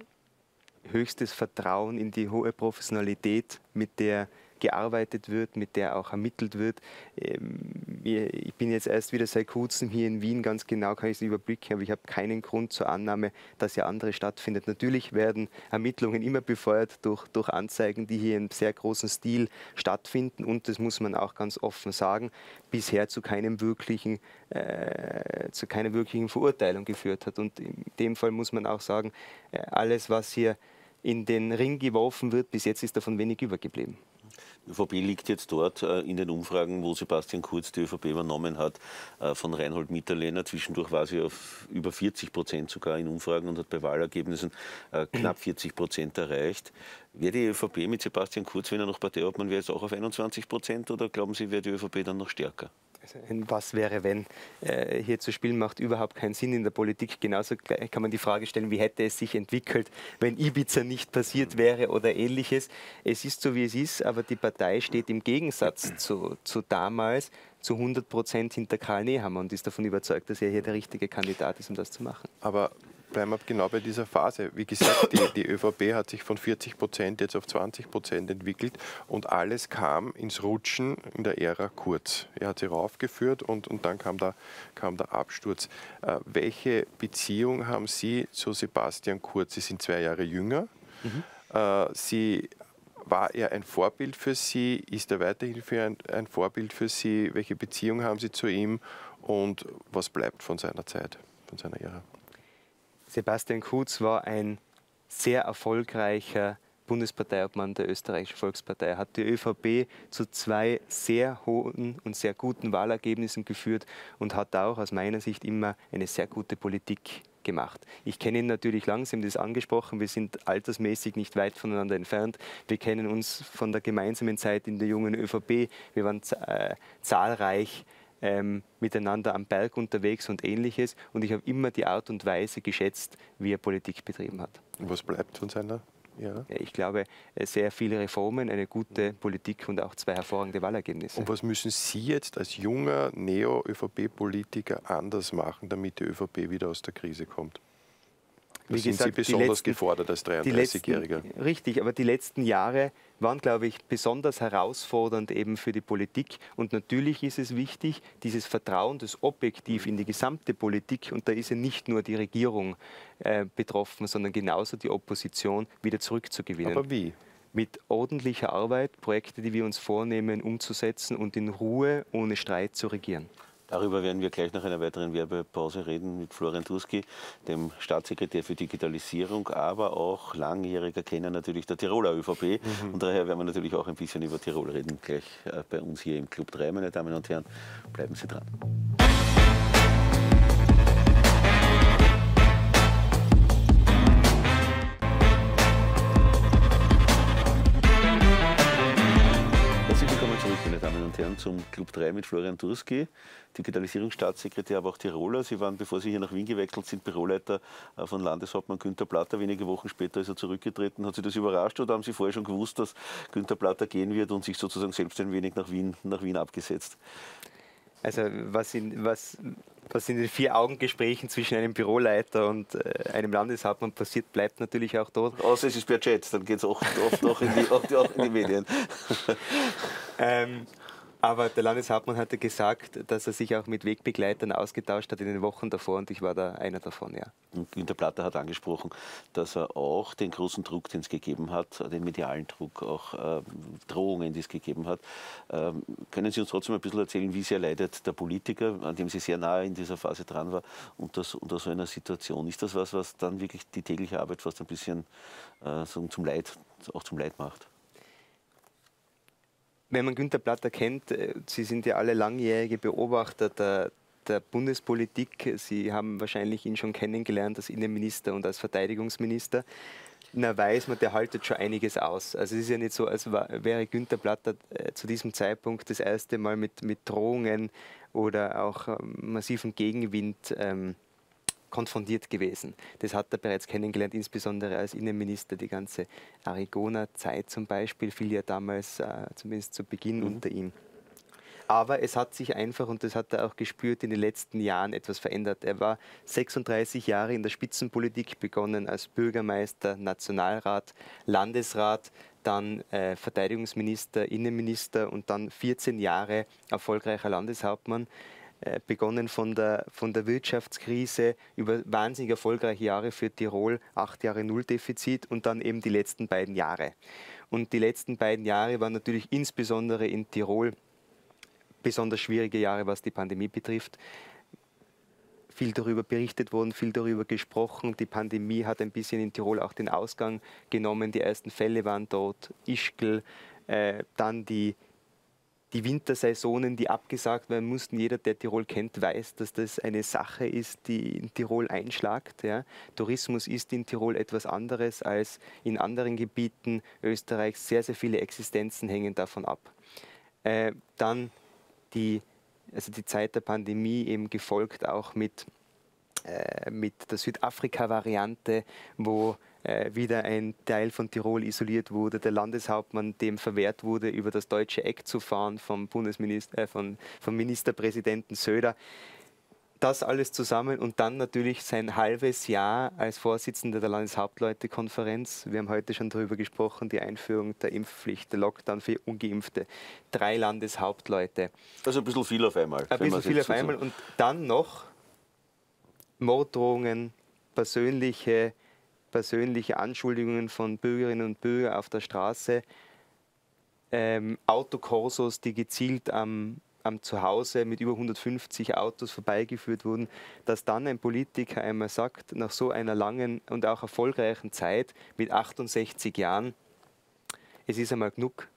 höchstes Vertrauen in die hohe Professionalität, mit der gearbeitet wird, mit der auch ermittelt wird. Ähm, ich bin jetzt erst wieder seit kurzem hier in Wien, ganz genau kann ich es überblicken, aber ich habe keinen Grund zur Annahme, dass ja andere stattfindet. Natürlich werden Ermittlungen immer befeuert durch, durch Anzeigen, die hier in sehr großem Stil stattfinden und das muss man auch ganz offen sagen, bisher zu keinem wirklichen, äh, zu keiner wirklichen Verurteilung geführt hat. Und in dem Fall muss man auch sagen, äh, alles, was hier in den Ring geworfen wird, bis jetzt ist davon wenig übergeblieben. Die ÖVP liegt jetzt dort äh, in den Umfragen, wo Sebastian Kurz die ÖVP übernommen hat, äh, von Reinhold Mitterlehner. Zwischendurch war sie auf über 40 Prozent sogar in Umfragen und hat bei Wahlergebnissen äh, knapp 40 Prozent erreicht. Wäre die ÖVP mit Sebastian Kurz, wenn er noch Parteiobmann wäre, jetzt auch auf 21 Prozent oder glauben Sie, wäre die ÖVP dann noch stärker? Ein Was wäre, wenn äh, hier zu spielen, macht überhaupt keinen Sinn in der Politik. Genauso kann man die Frage stellen, wie hätte es sich entwickelt, wenn Ibiza nicht passiert wäre oder ähnliches. Es ist so, wie es ist, aber die Partei steht im Gegensatz zu, zu damals zu 100 Prozent hinter Karl Nehammer und ist davon überzeugt, dass er hier der richtige Kandidat ist, um das zu machen. Aber bleiben wir genau bei dieser Phase. Wie gesagt, die, die ÖVP hat sich von 40 Prozent jetzt auf 20 Prozent entwickelt und alles kam ins Rutschen in der Ära Kurz. Er hat sie raufgeführt und, und dann kam der, kam der Absturz. Äh, welche Beziehung haben Sie zu Sebastian Kurz? Sie sind zwei Jahre jünger. Mhm. Äh, Sie war er ein Vorbild für Sie? Ist er weiterhin für ein, ein, Vorbild für Sie? Welche Beziehung haben Sie zu ihm? Und was bleibt von seiner Zeit, von seiner Ära? Sebastian Kurz war ein sehr erfolgreicher Bundesparteiobmann der österreichischen Volkspartei, hat die ÖVP zu zwei sehr hohen und sehr guten Wahlergebnissen geführt und hat auch aus meiner Sicht immer eine sehr gute Politik gemacht. Ich kenne ihn natürlich langsam, das angesprochen, wir sind altersmäßig nicht weit voneinander entfernt. Wir kennen uns von der gemeinsamen Zeit in der jungen ÖVP. Wir waren äh, zahlreich ähm, miteinander am Berg unterwegs und ähnliches. Und ich habe immer die Art und Weise geschätzt, wie er Politik betrieben hat. Und was bleibt von seiner? Ja. Ich glaube, äh, sehr viele Reformen, eine gute Politik und auch zwei hervorragende Wahlergebnisse. Und was müssen Sie jetzt als junger Neo-ÖVP-Politiker anders machen, damit die ÖVP wieder aus der Krise kommt? Wie sind gesagt, Sie besonders letzten, gefordert als 33-Jähriger? Richtig, aber die letzten Jahre waren, glaube ich, besonders herausfordernd eben für die Politik. Und natürlich ist es wichtig, dieses Vertrauen, das objektiv in die gesamte Politik, und da ist ja nicht nur die Regierung äh, betroffen, sondern genauso die Opposition, wieder zurückzugewinnen. Aber wie? Mit ordentlicher Arbeit, Projekte, die wir uns vornehmen, umzusetzen und in Ruhe, ohne Streit zu regieren. Darüber werden wir gleich nach einer weiteren Werbepause reden mit Florian Tuski, dem Staatssekretär für Digitalisierung, aber auch langjähriger Kenner natürlich der Tiroler ÖVP. Mhm. Und daher werden wir natürlich auch ein bisschen über Tirol reden, gleich äh, bei uns hier im Club 3, meine Damen und Herren. Bleiben Sie dran. Zum Club 3 mit Florian Turski, Digitalisierungsstaatssekretär, aber auch Tiroler. Sie waren, bevor Sie hier nach Wien gewechselt sind, Büroleiter äh, von Landeshauptmann Günter Platter. Wenige Wochen später ist er zurückgetreten. Hat Sie das überrascht oder haben Sie vorher schon gewusst, dass Günter Platter gehen wird und sich sozusagen selbst ein wenig nach Wien, nach Wien abgesetzt? Also was in, was, was in den vier Augengesprächen zwischen einem Büroleiter und äh, einem Landeshauptmann passiert, bleibt natürlich auch dort. Außer es ist per Chat, dann geht es oft, oft auch, in die, auch, auch in die Medien. ähm, aber der Landeshauptmann hatte gesagt, dass er sich auch mit Wegbegleitern ausgetauscht hat in den Wochen davor und ich war da einer davon, ja. Und Günter Platter hat angesprochen, dass er auch den großen Druck, den es gegeben hat, den medialen Druck, auch äh, Drohungen, die es gegeben hat. Ähm, können Sie uns trotzdem ein bisschen erzählen, wie sehr leidet der Politiker, an dem Sie sehr nahe in dieser Phase dran war, unter, unter so einer Situation? Ist das was, was dann wirklich die tägliche Arbeit fast ein bisschen äh, so zum Leid, auch zum Leid macht? Wenn man Günter Platter kennt, äh, Sie sind ja alle langjährige Beobachter der, der Bundespolitik. Sie haben wahrscheinlich ihn schon kennengelernt als Innenminister und als Verteidigungsminister. Na weiß man, der haltet schon einiges aus. Also es ist ja nicht so, als wäre Günter Platter äh, zu diesem Zeitpunkt das erste Mal mit, mit Drohungen oder auch ähm, massiven Gegenwind ähm, konfrontiert gewesen. Das hat er bereits kennengelernt, insbesondere als Innenminister. Die ganze Arigona-Zeit zum Beispiel fiel ja damals, äh, zumindest zu Beginn, mhm. unter ihm. Aber es hat sich einfach, und das hat er auch gespürt, in den letzten Jahren etwas verändert. Er war 36 Jahre in der Spitzenpolitik, begonnen als Bürgermeister, Nationalrat, Landesrat, dann äh, Verteidigungsminister, Innenminister und dann 14 Jahre erfolgreicher Landeshauptmann. Äh, begonnen von der, von der Wirtschaftskrise über wahnsinnig erfolgreiche Jahre für Tirol, acht Jahre Nulldefizit und dann eben die letzten beiden Jahre. Und die letzten beiden Jahre waren natürlich insbesondere in Tirol besonders schwierige Jahre, was die Pandemie betrifft. Viel darüber berichtet worden, viel darüber gesprochen. Die Pandemie hat ein bisschen in Tirol auch den Ausgang genommen. Die ersten Fälle waren dort, Ischgl, äh, dann die die Wintersaisonen, die abgesagt werden mussten. Jeder, der Tirol kennt, weiß, dass das eine Sache ist, die in Tirol einschlagt. Ja. Tourismus ist in Tirol etwas anderes als in anderen Gebieten Österreichs. Sehr, sehr viele Existenzen hängen davon ab. Äh, dann die, also die Zeit der Pandemie eben gefolgt auch mit, äh, mit der Südafrika-Variante, wo wieder ein Teil von Tirol isoliert wurde, der Landeshauptmann dem verwehrt wurde, über das deutsche Eck zu fahren vom, Bundesminister, äh, von, vom Ministerpräsidenten Söder. Das alles zusammen und dann natürlich sein halbes Jahr als Vorsitzender der Landeshauptleutekonferenz. Wir haben heute schon darüber gesprochen, die Einführung der Impfpflicht, der Lockdown für Ungeimpfte. Drei Landeshauptleute. Also ein bisschen viel auf einmal. Ein bisschen viel auf einmal und dann noch Morddrohungen, persönliche persönliche Anschuldigungen von Bürgerinnen und Bürgern auf der Straße, ähm, Autokorsos, die gezielt am, am Zuhause mit über 150 Autos vorbeigeführt wurden, dass dann ein Politiker einmal sagt, nach so einer langen und auch erfolgreichen Zeit mit 68 Jahren, es ist einmal genug,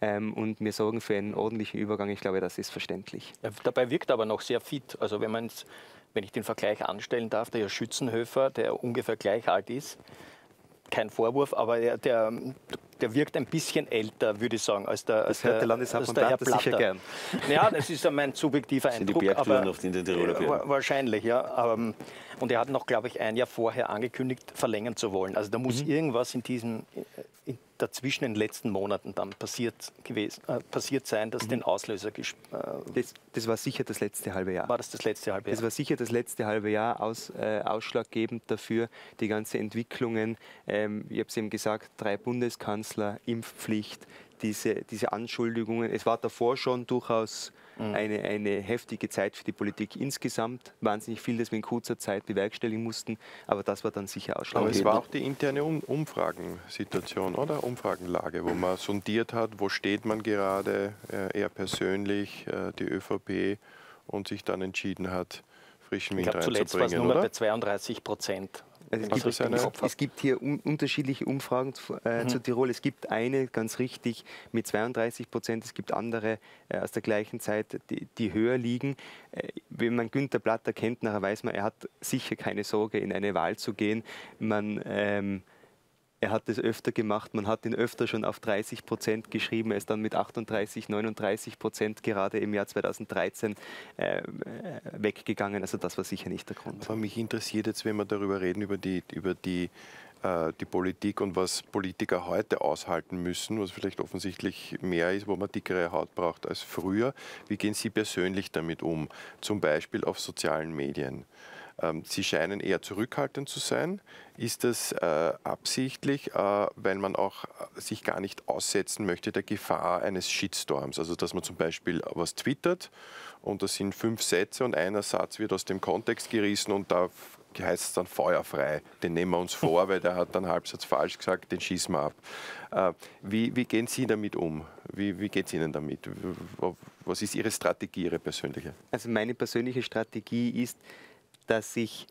ähm, und wir sorgen für einen ordentlichen Übergang. Ich glaube, das ist verständlich. Ja, dabei wirkt er aber noch sehr fit. Also wenn man wenn ich den Vergleich anstellen darf, der Herr Schützenhöfer, der ungefähr gleich alt ist, kein Vorwurf, aber der, der, der wirkt ein bisschen älter, würde ich sagen, als der, als das hört der, Landeshauptmann der Herr sicher gern. Ja, das ist mein subjektiver Eindruck. Die aber, auf den Tiroler Wahrscheinlich, ja. Und er hat noch, glaube ich, ein Jahr vorher angekündigt, verlängern zu wollen. Also da muss mhm. irgendwas in diesem, in dazwischen in den letzten Monaten dann passiert, gewesen, äh, passiert sein, dass mhm. den Auslöser äh, das, das, war sicher das letzte halbe Jahr. War das das letzte halbe Jahr? Das war sicher das letzte halbe Jahr aus, äh, ausschlaggebend dafür, die ganzen Entwicklungen. Ähm, ich habe es eben gesagt, drei Bundeskanzler, Impfpflicht, diese, diese Anschuldigungen. Es war davor schon durchaus mhm. eine, eine heftige Zeit für die Politik insgesamt. Wahnsinnig viel, das wir in kurzer Zeit bewerkstelligen mussten, aber das war dann sicher ausschlaggebend. Aber es war auch die interne um Umfragensituation, oder? Umfragenlage, wo man sondiert hat, wo steht man gerade, äh, er persönlich, äh, die ÖVP und sich dann entschieden hat, frischen Wind ich glaub, reinzubringen, zuletzt war es nur bei 32 Prozent also es, gibt, eine, es, gibt, hier un unterschiedliche Umfragen zu, äh, mhm. zu, Tirol. Es gibt eine, ganz richtig, mit 32 Prozent. Es gibt andere äh, aus der gleichen Zeit, die, die höher liegen. Äh, wenn man Günter Platter kennt, nachher weiß man, er hat sicher keine Sorge, in eine Wahl zu gehen. Man, ähm, er hat es öfter gemacht, man hat ihn öfter schon auf 30 Prozent geschrieben, er ist dann mit 38, 39 Prozent gerade im Jahr 2013 äh, weggegangen. Also das war sicher nicht der Grund. Aber mich interessiert jetzt, wenn wir darüber reden, über die, über die äh, die Politik und was Politiker heute aushalten müssen, was vielleicht offensichtlich mehr ist, wo man dickere Haut braucht als früher. Wie gehen Sie persönlich damit um? Zum Beispiel auf sozialen Medien. Ähm, Sie scheinen eher zurückhaltend zu sein. Ist das äh, absichtlich, äh, weil man auch äh, sich gar nicht aussetzen möchte der Gefahr eines Shitstorms? Also dass man zum Beispiel was twittert und das sind fünf Sätze und einer Satz wird aus dem Kontext gerissen und da heißt es dann feuerfrei. Den nehmen wir uns vor, weil der hat dann Halbsatz falsch gesagt, den schießen wir ab. Äh, wie, wie gehen Sie damit um? Wie, wie geht es Ihnen damit? Was ist Ihre Strategie, Ihre persönliche? Also meine persönliche Strategie ist, dass ich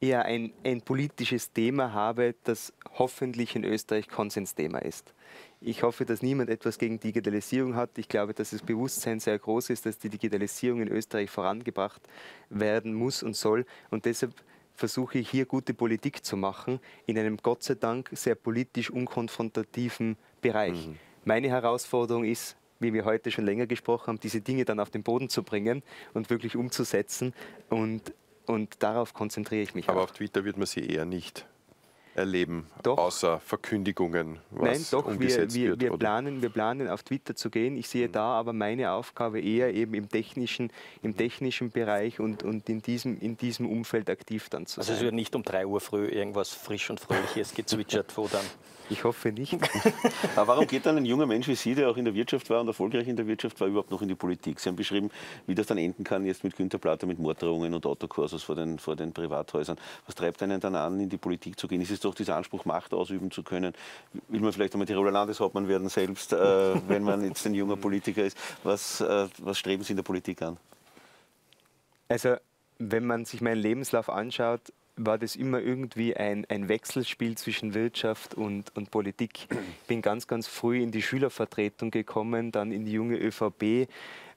eher ein, ein politisches Thema habe, das hoffentlich in Österreich Konsensthema ist. Ich hoffe, dass niemand etwas gegen Digitalisierung hat. Ich glaube, dass das Bewusstsein sehr groß ist, dass die Digitalisierung in Österreich vorangebracht werden muss und soll. Und deshalb versuche ich hier gute Politik zu machen in einem Gott sei Dank sehr politisch unkonfrontativen Bereich. Mhm. Meine Herausforderung ist, wie wir heute schon länger gesprochen haben, diese Dinge dann auf den Boden zu bringen und wirklich umzusetzen. Und, und darauf konzentriere ich mich. Aber auch. auf Twitter wird man sie eher nicht erleben, doch. außer Verkündigungen, was Nein, doch, umgesetzt wir, wir, wir, wird, planen, wir planen auf Twitter zu gehen. Ich sehe mhm. da aber meine Aufgabe eher eben im technischen, im technischen Bereich und, und in, diesem, in diesem Umfeld aktiv dann zu sein. Also es wird nicht um 3 Uhr früh irgendwas frisch und fröhliches gezwitschert, wo dann ich hoffe nicht. Aber warum geht dann ein junger Mensch wie Sie, der auch in der Wirtschaft war und erfolgreich in der Wirtschaft war, überhaupt noch in die Politik? Sie haben beschrieben, wie das dann enden kann jetzt mit Günter Platter, mit Morddrohungen und Autokursus vor den, vor den Privathäusern. Was treibt einen dann an, in die Politik zu gehen? Ist es doch dieser Anspruch, Macht ausüben zu können? Will man vielleicht einmal Tiroler Landeshauptmann werden selbst, äh, wenn man jetzt ein junger Politiker ist? Was, äh, was streben Sie in der Politik an? Also, wenn man sich meinen Lebenslauf anschaut, war das immer irgendwie ein, ein Wechselspiel zwischen Wirtschaft und, und Politik. Ich bin ganz, ganz früh in die Schülervertretung gekommen, dann in die junge ÖVP,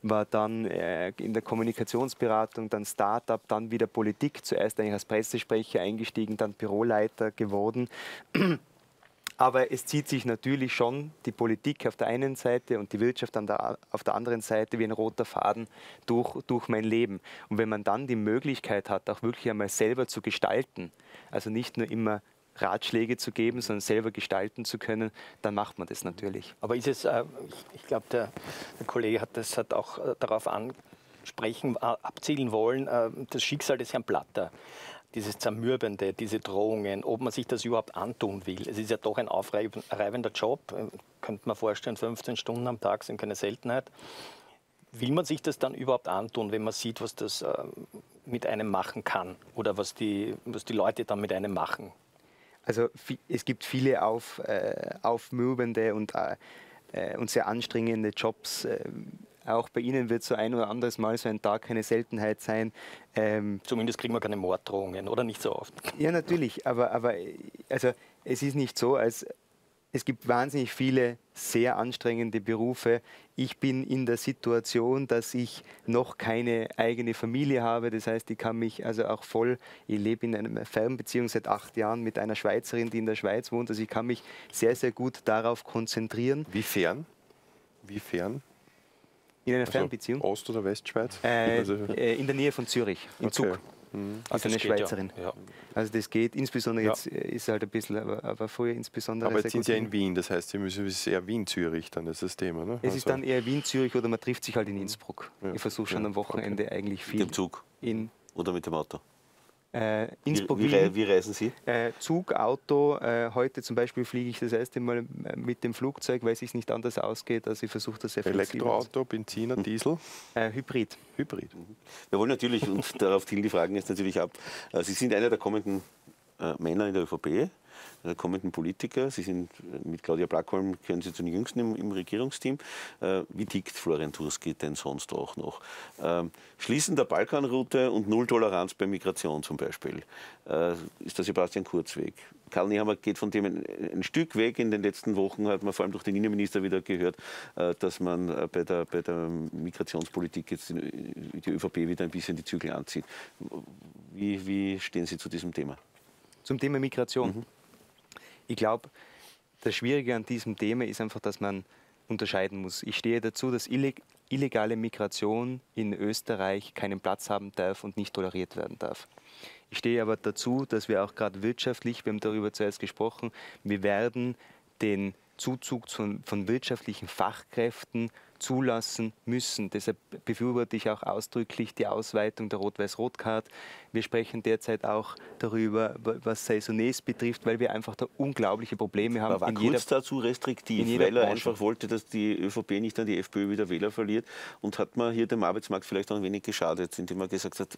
war dann äh, in der Kommunikationsberatung, dann Startup, dann wieder Politik, zuerst eigentlich als Pressesprecher eingestiegen, dann Büroleiter geworden. Aber es zieht sich natürlich schon die Politik auf der einen Seite und die Wirtschaft der, auf der anderen Seite wie ein roter Faden durch, durch mein Leben. Und wenn man dann die Möglichkeit hat, auch wirklich einmal selber zu gestalten, also nicht nur immer Ratschläge zu geben, sondern selber gestalten zu können, dann macht man das natürlich. Aber ist es, äh, ich, ich glaube, der, der, Kollege hat das hat auch äh, darauf ansprechen, äh, abzielen wollen, äh, das Schicksal des Herrn Platter dieses Zermürbende, diese Drohungen, ob man sich das überhaupt antun will. Es ist ja doch ein aufreibender Job, könnte man vorstellen, 15 Stunden am Tag sind keine Seltenheit. Will man sich das dann überhaupt antun, wenn man sieht, was das äh, mit einem machen kann oder was die, was die Leute dann mit einem machen? Also es gibt viele auf, äh, aufmürbende und, äh, äh und sehr anstrengende Jobs äh, auch bei Ihnen wird so ein oder anderes Mal so ein Tag keine Seltenheit sein. Ähm Zumindest kriegen wir keine Morddrohungen, oder nicht so oft? Ja, natürlich, aber, aber also, es ist nicht so, als es gibt wahnsinnig viele sehr anstrengende Berufe. Ich bin in der Situation, dass ich noch keine eigene Familie habe. Das heißt, ich kann mich also auch voll, ich lebe in einer Fernbeziehung seit acht Jahren mit einer Schweizerin, die in der Schweiz wohnt. Also ich kann mich sehr, sehr gut darauf konzentrieren. Wie fern? Wie fern? In einer also Fernbeziehung? Ost- oder Westschweiz? Äh, äh, in der Nähe von Zürich, im okay. Zug. Mhm. Ist also eine Schweizerin. Ja. Ja. Also das geht, insbesondere ja. jetzt äh, ist halt ein bisschen, aber, aber früher insbesondere. Aber jetzt sind Sie ja in Wien, das heißt, Sie müssen es ist eher Wien-Zürich, dann ist das Thema. Ne? Es also ist dann eher Wien-Zürich oder man trifft sich halt in Innsbruck. Ich versuche schon am Wochenende okay. eigentlich viel. Mit dem Zug? In oder mit dem Auto? Äh, Innsbruck, wie, wie, wie, reisen Sie? Äh, Zug, Auto. Äh, heute zum Beispiel fliege ich das erste Mal äh, mit dem Flugzeug, weil es sich nicht anders ausgeht. Also ich versuche das sehr Elektroauto, Benziner, hm. Diesel? Äh, Hybrid. Hybrid. Mhm. Wir wollen natürlich, und darauf zielen die Fragen jetzt natürlich ab, äh, Sie sind einer der kommenden Männer in der ÖVP kommenden Politiker. Sie sind mit Claudia Blackholm, gehören Sie zu den Jüngsten im, im Regierungsteam. Äh, wie tickt Florian Turski denn sonst auch noch? Ähm, Schließen der Balkanroute und Null Toleranz bei Migration zum Beispiel. Äh, ist der Sebastian Kurzweg. Karl Nehammer geht von dem ein, ein, Stück weg. In den letzten Wochen hat man vor allem durch den Innenminister wieder gehört, äh, dass man äh, bei der, bei der Migrationspolitik jetzt die ÖVP wieder ein bisschen die Zügel anzieht. Wie, wie stehen Sie zu diesem Thema? Zum Thema Migration. Mhm. Ich glaube, das Schwierige an diesem Thema ist einfach, dass man unterscheiden muss. Ich stehe dazu, dass illegale Migration in Österreich keinen Platz haben darf und nicht toleriert werden darf. Ich stehe aber dazu, dass wir auch gerade wirtschaftlich, wir haben darüber zuerst gesprochen, wir werden den Zuzug von, von wirtschaftlichen Fachkräften zulassen müssen. Deshalb befürworte ich auch ausdrücklich die Ausweitung der Rot-Weiß-Rot-Card. Wir sprechen derzeit auch darüber, was Saisonniers betrifft, weil wir einfach da unglaubliche Probleme haben. Aber war kurz dazu restriktiv, weil er Branche. einfach wollte, dass die ÖVP nicht an die FPÖ wieder Wähler verliert und hat man hier dem Arbeitsmarkt vielleicht auch ein wenig geschadet, indem man gesagt hat,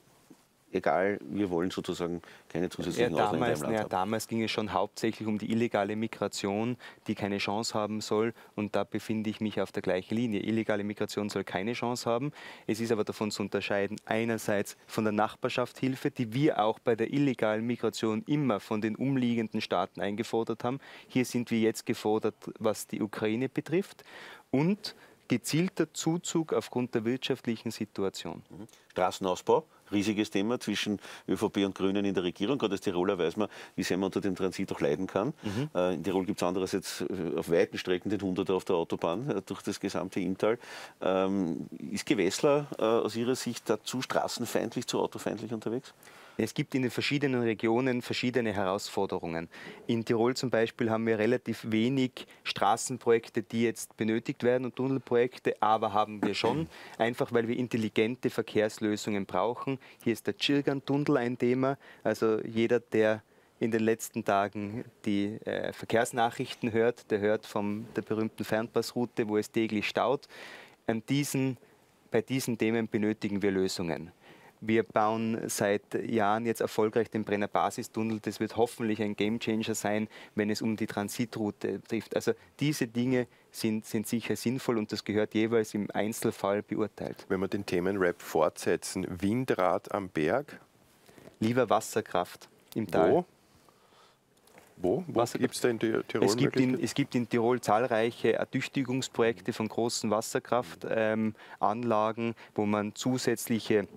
egal, wir wollen sozusagen keine zusätzlichen ja, damals, ja, damals ging es schon hauptsächlich um die illegale Migration, die keine Chance haben soll. Und da befinde ich mich auf der gleichen Linie. Illegale Migration soll keine Chance haben. Es ist aber davon zu unterscheiden, einerseits von der Nachbarschaftshilfe, die wir auch bei der illegalen Migration immer von den umliegenden Staaten eingefordert haben. Hier sind wir jetzt gefordert, was die Ukraine betrifft. Und gezielter Zuzug aufgrund der wirtschaftlichen Situation. Mhm. Straßenausbau, riesiges Thema zwischen ÖVP und Grünen in der Regierung. Gerade als Tiroler weiß man, wie sehr man unter dem Transit auch leiden kann. Mhm. Äh, in Tirol gibt es andererseits äh, auf weiten Strecken den 100er auf der Autobahn äh, durch das gesamte Inntal. Ähm, ist Gewessler aus Ihrer Sicht dazu straßenfeindlich, zu autofeindlich unterwegs? Es gibt in den verschiedenen Regionen verschiedene Herausforderungen. In Tirol zum Beispiel haben wir relativ wenig Straßenprojekte, die jetzt benötigt werden und Tunnelprojekte, aber haben wir schon, einfach weil wir intelligente Verkehrslösungen brauchen. Hier ist der Chirgan-Tunnel ein Thema. Also jeder, der in den letzten Tagen die äh, Verkehrsnachrichten hört, der hört von der berühmten Fernpassroute, wo es täglich staut. An diesen, bei diesen Themen benötigen wir Lösungen. Wir bauen seit Jahren jetzt erfolgreich den Brenner Basistunnel. Das wird hoffentlich ein Gamechanger sein, wenn es um die Transitroute trifft. Also diese Dinge sind, sind sicher sinnvoll und das gehört jeweils im Einzelfall beurteilt. Wenn wir den Themenrap fortsetzen, Windrad am Berg? Lieber Wasserkraft im Tal. Wo? Wo? Wo gibt es da in Tirol? Es gibt in, es gibt in Tirol zahlreiche Ertüchtigungsprojekte von großen Wasserkraftanlagen, ähm, wo man zusätzliche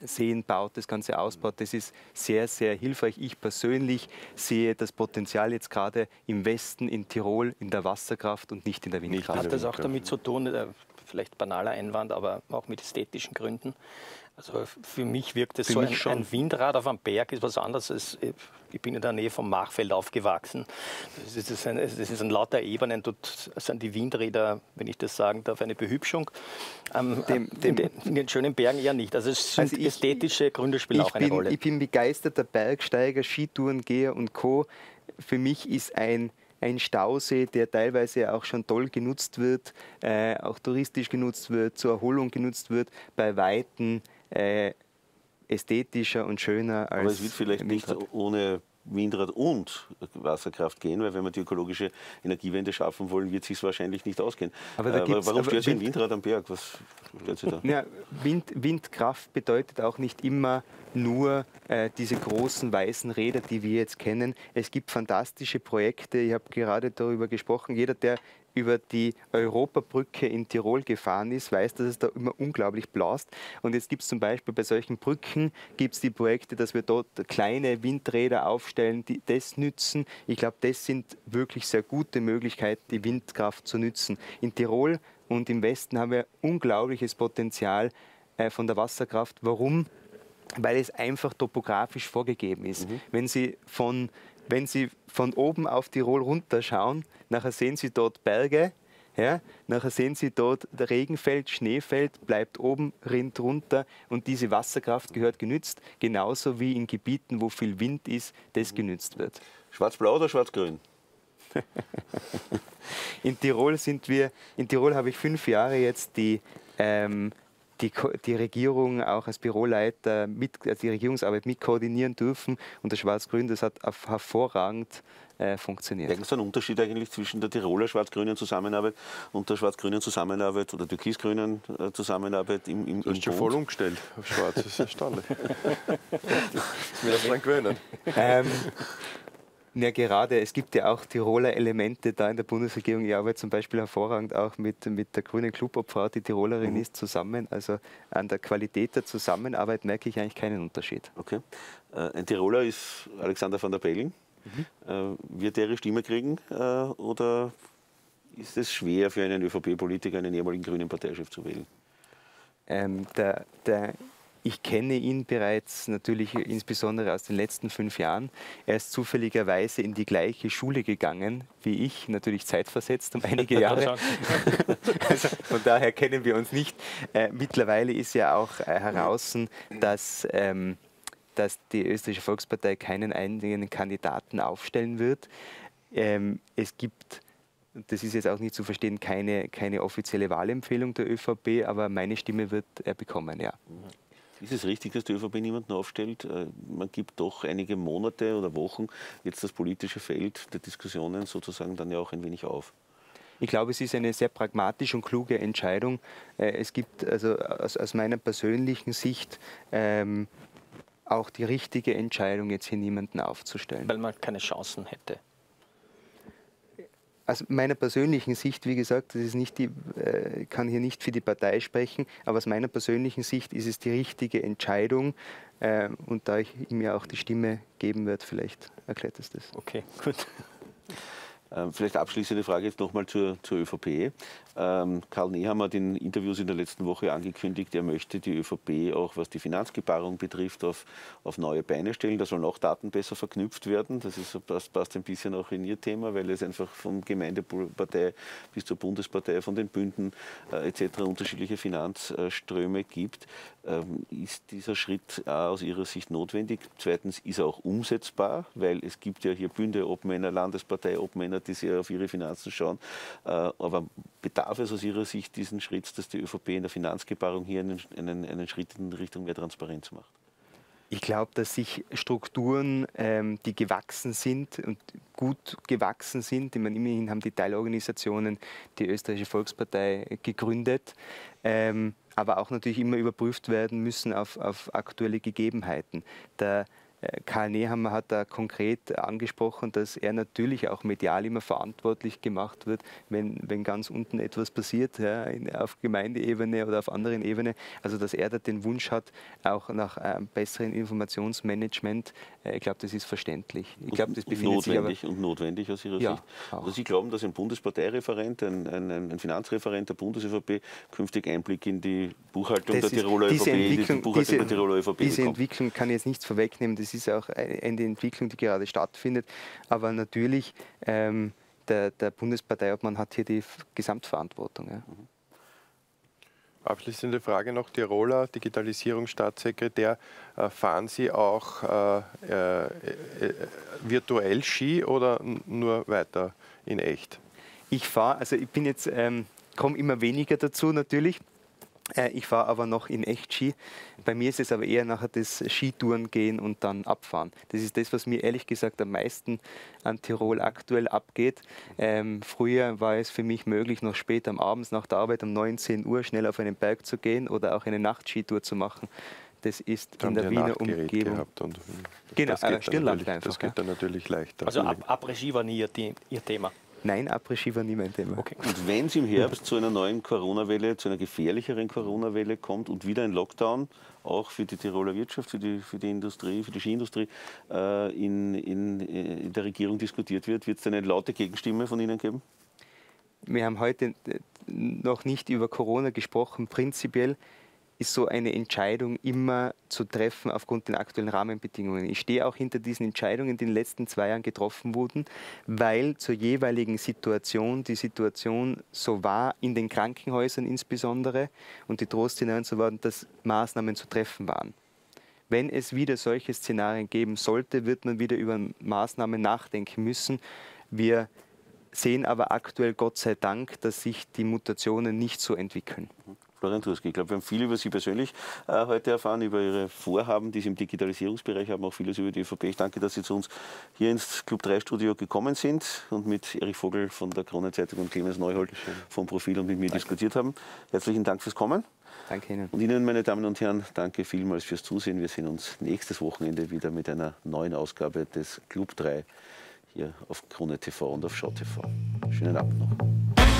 Seen baut, das Ganze ausbaut. Das ist sehr, sehr hilfreich. Ich persönlich sehe das Potenzial jetzt gerade im Westen, in Tirol, in der Wasserkraft und nicht in der Windkraft. Hat das auch damit zu tun, äh, vielleicht banaler Einwand, aber auch mit ästhetischen Gründen, also für mich wirkt es für so, ein, ein, Windrad auf einem Berg ist was anderes. Als, ich bin in der Nähe vom Machfeld aufgewachsen. Das ist, ein, das ist ein lauter Ebenen. Dort sind die Windräder, wenn ich das sagen darf, eine Behübschung. Ähm, dem, dem, in den schönen Bergen eher nicht. Also es sind also ich, ästhetische Gründe spielen auch eine bin, Rolle. Ich bin begeisterter Bergsteiger, Skitourengeher und Co. Für mich ist ein ein Stausee, der teilweise auch schon toll genutzt wird, äh, auch touristisch genutzt wird, zur Erholung genutzt wird, bei Weitem äh, ästhetischer und schöner als. Aber es wird vielleicht nicht ohne Windrad und Wasserkraft gehen, weil wenn wir die ökologische Energiewende schaffen wollen, wird es sich wahrscheinlich nicht ausgehen. Aber, da aber warum stört sich ein Windrad am Berg? Was stört Sie da? Ja, Wind, Windkraft bedeutet auch nicht immer nur äh, diese großen weißen Räder, die wir jetzt kennen. Es gibt fantastische Projekte. Ich habe gerade darüber gesprochen. Jeder, der über die Europabrücke in Tirol gefahren ist, weiß, dass es da immer unglaublich blast. Und jetzt gibt es zum Beispiel bei solchen Brücken gibt es die Projekte, dass wir dort kleine Windräder aufstellen, die das nützen. Ich glaube, das sind wirklich sehr gute Möglichkeiten, die Windkraft zu nützen. In Tirol und im Westen haben wir unglaubliches Potenzial äh, von der Wasserkraft. Warum? Weil es einfach topografisch vorgegeben ist. Mhm. Wenn Sie von wenn Sie von oben auf Tirol runterschauen, nachher sehen Sie dort Berge, ja, nachher sehen Sie dort Regenfeld, Schneefeld, bleibt oben, rinnt runter und diese Wasserkraft gehört genützt, genauso wie in Gebieten, wo viel Wind ist, das genützt wird. Schwarz-Blau oder Schwarz-Grün? in Tirol sind wir, in Tirol habe ich fünf Jahre jetzt die ähm, die, die Regierung auch als Büroleiter mit, also die Regierungsarbeit mit koordinieren dürfen. Und das Schwarz-Grün, das hat hervorragend äh, funktioniert. Merken Sie einen Unterschied eigentlich zwischen der Tiroler schwarz-grünen Zusammenarbeit und der schwarz-grünen Zusammenarbeit oder türkis-grünen äh, Zusammenarbeit im, im, Du hast schon voll umgestellt auf schwarz, das ist erstaunlich. das will ich dran gewöhnen. Ähm, ja, gerade, es gibt ja auch Tiroler Elemente da in der Bundesregierung. Ich arbeite zum Beispiel hervorragend auch mit, mit der grünen Clubobfrau, die Tirolerin mhm. ist, zusammen. Also an der Qualität der Zusammenarbeit merke ich eigentlich keinen Unterschied. Okay. Äh, ein Tiroler ist Alexander van der Bellen. Mhm. wird er ihre Stimme kriegen oder ist es schwer für einen ÖVP-Politiker, einen ehemaligen grünen Parteichef zu wählen? Ähm, der, der ich kenne ihn bereits natürlich insbesondere aus den letzten fünf Jahren. Er ist zufälligerweise in die gleiche Schule gegangen wie ich, natürlich zeitversetzt um einige Jahre. also von daher kennen wir uns nicht. Äh, mittlerweile ist ja auch äh, heraus, dass, ähm, dass die Österreichische Volkspartei keinen eigenen Kandidaten aufstellen wird. Ähm, es gibt das ist jetzt auch nicht zu verstehen, keine, keine offizielle Wahlempfehlung der ÖVP, aber meine Stimme wird er bekommen, ja. Ist es richtig, dass die ÖVP niemanden aufstellt? Äh, man gibt doch einige Monate oder Wochen jetzt das politische Feld der Diskussionen sozusagen dann ja auch ein wenig auf. Ich glaube, es ist eine sehr pragmatische und kluge Entscheidung. Äh, es gibt also aus, aus meiner persönlichen Sicht ähm, auch die richtige Entscheidung, jetzt hier niemanden aufzustellen. Weil man keine Chancen hätte aus meiner persönlichen Sicht, wie gesagt, das ist nicht die, äh, kann hier nicht für die Partei sprechen, aber aus meiner persönlichen Sicht ist es die richtige Entscheidung. Äh, und da ich ihm ja auch die Stimme geben werde, vielleicht erklärt es das. Okay, gut. Ähm, vielleicht abschließende Frage jetzt nochmal zur, zur ÖVP. Ähm, Karl Nehammer hat in Interviews in der letzten Woche angekündigt, er möchte die ÖVP auch, was die Finanzgebarung betrifft, auf, auf neue Beine stellen. Da sollen auch Daten besser verknüpft werden. Das ist, passt, passt ein bisschen auch in Ihr Thema, weil es einfach von Gemeindepartei bis zur Bundespartei, von den Bünden äh, etc. unterschiedliche Finanzströme gibt. Ähm, ist dieser Schritt A, aus Ihrer Sicht notwendig? Zweitens, ist er auch umsetzbar? Weil es gibt ja hier Bünde, Obmänner, Landespartei, Obmänner, die sehr auf ihre Finanzen schauen. Äh, aber bedarf es aus Ihrer Sicht diesen Schritt, dass die ÖVP in der Finanzgebarung hier einen, einen, einen Schritt in Richtung mehr Transparenz macht? Ich glaube, dass sich Strukturen, ähm, die gewachsen sind und gut gewachsen sind, ich meine, immerhin haben die Teilorganisationen die Österreichische Volkspartei gegründet, ähm, aber auch natürlich immer überprüft werden müssen auf, auf aktuelle Gegebenheiten. Der Karl Nehammer hat da konkret angesprochen, dass er natürlich auch medial immer verantwortlich gemacht wird, wenn, wenn ganz unten etwas passiert, ja, auf Gemeindeebene oder auf anderen Ebenen. Also dass er da den Wunsch hat, auch nach einem besseren Informationsmanagement. Äh, ich glaube, das ist verständlich. Ich glaube, das befindet notwendig sich aber, und notwendig aus Ihrer ja, Sicht. Auch. Also Sie glauben, dass ein Bundesparteireferent, ein, ein, ein Finanzreferent der Bundes-ÖVP künftig Einblick in die Buchhaltung das der Tiroler ÖVP, in die Buchhaltung diese, der Tiroler ÖVP Diese bekommt. Entwicklung kann ich jetzt nichts vorwegnehmen. Das ist auch eine Entwicklung, die gerade stattfindet. Aber natürlich, ähm, der, der Bundesparteiobmann hat hier die Gesamtverantwortung. Ja. Mhm. Abschließende Frage noch, Tiroler Digitalisierungsstaatssekretär. Äh, fahren Sie auch äh, äh, äh, virtuell Ski oder nur weiter in echt? Ich fahre, also ich bin jetzt, ähm, komme immer weniger dazu natürlich. Äh, ich fahre aber noch in Echt-Ski. Bei mir ist es aber eher nachher das Skitouren gehen und dann abfahren. Das ist das, was mir ehrlich gesagt am meisten an Tirol aktuell abgeht. Ähm, früher war es für mich möglich, noch spät am Abend nach der Arbeit um 19 Uhr schnell auf einen Berg zu gehen oder auch eine Nachtskitour zu machen. Das ist in der Wiener Umgebung. genau, das geht, äh, einfach, das geht dann natürlich leichter. Also Après-Ski war nie Ihr, Ihr Thema? Nein, Après-Ski war nie mein Thema. Okay. Und wenn es im Herbst zu einer neuen Corona-Welle, zu einer gefährlicheren Corona-Welle kommt und wieder ein Lockdown, auch für die Tiroler Wirtschaft, für die, für die Industrie, für die Skiindustrie, äh, in, in, in der Regierung diskutiert wird, wird es eine laute Gegenstimme von Ihnen geben? Wir haben heute äh, noch nicht über Corona gesprochen. Prinzipiell ist so eine Entscheidung immer zu treffen aufgrund der aktuellen Rahmenbedingungen. Ich stehe auch hinter diesen Entscheidungen, die in den letzten zwei Jahren getroffen wurden, weil zur jeweiligen Situation die Situation so war, in den Krankenhäusern insbesondere und die Trostszenarien so waren, dass Maßnahmen zu treffen waren. Wenn es wieder solche Szenarien geben sollte, wird man wieder über Maßnahmen nachdenken müssen. Wir sehen aber aktuell Gott sei Dank, dass sich die Mutationen nicht so entwickeln. Florian Turski, ich glaube, wir haben viel über Sie persönlich äh, heute erfahren, über Ihre Vorhaben, die Sie im Digitalisierungsbereich haben, auch vieles über die ÖVP. Ich danke, dass Sie zu uns hier ins Club 3 Studio gekommen sind und mit Erich Vogel von der Kronenzeitung und Clemens Neuhold vom Profil und mit mir danke. diskutiert haben. Herzlichen Dank fürs Kommen. Danke Ihnen. Und Ihnen, meine Damen und Herren, danke vielmals fürs Zusehen. Wir sehen uns nächstes Wochenende wieder mit einer neuen Ausgabe des Club 3 hier auf Krone TV und auf Schau TV. Schönen Abend noch.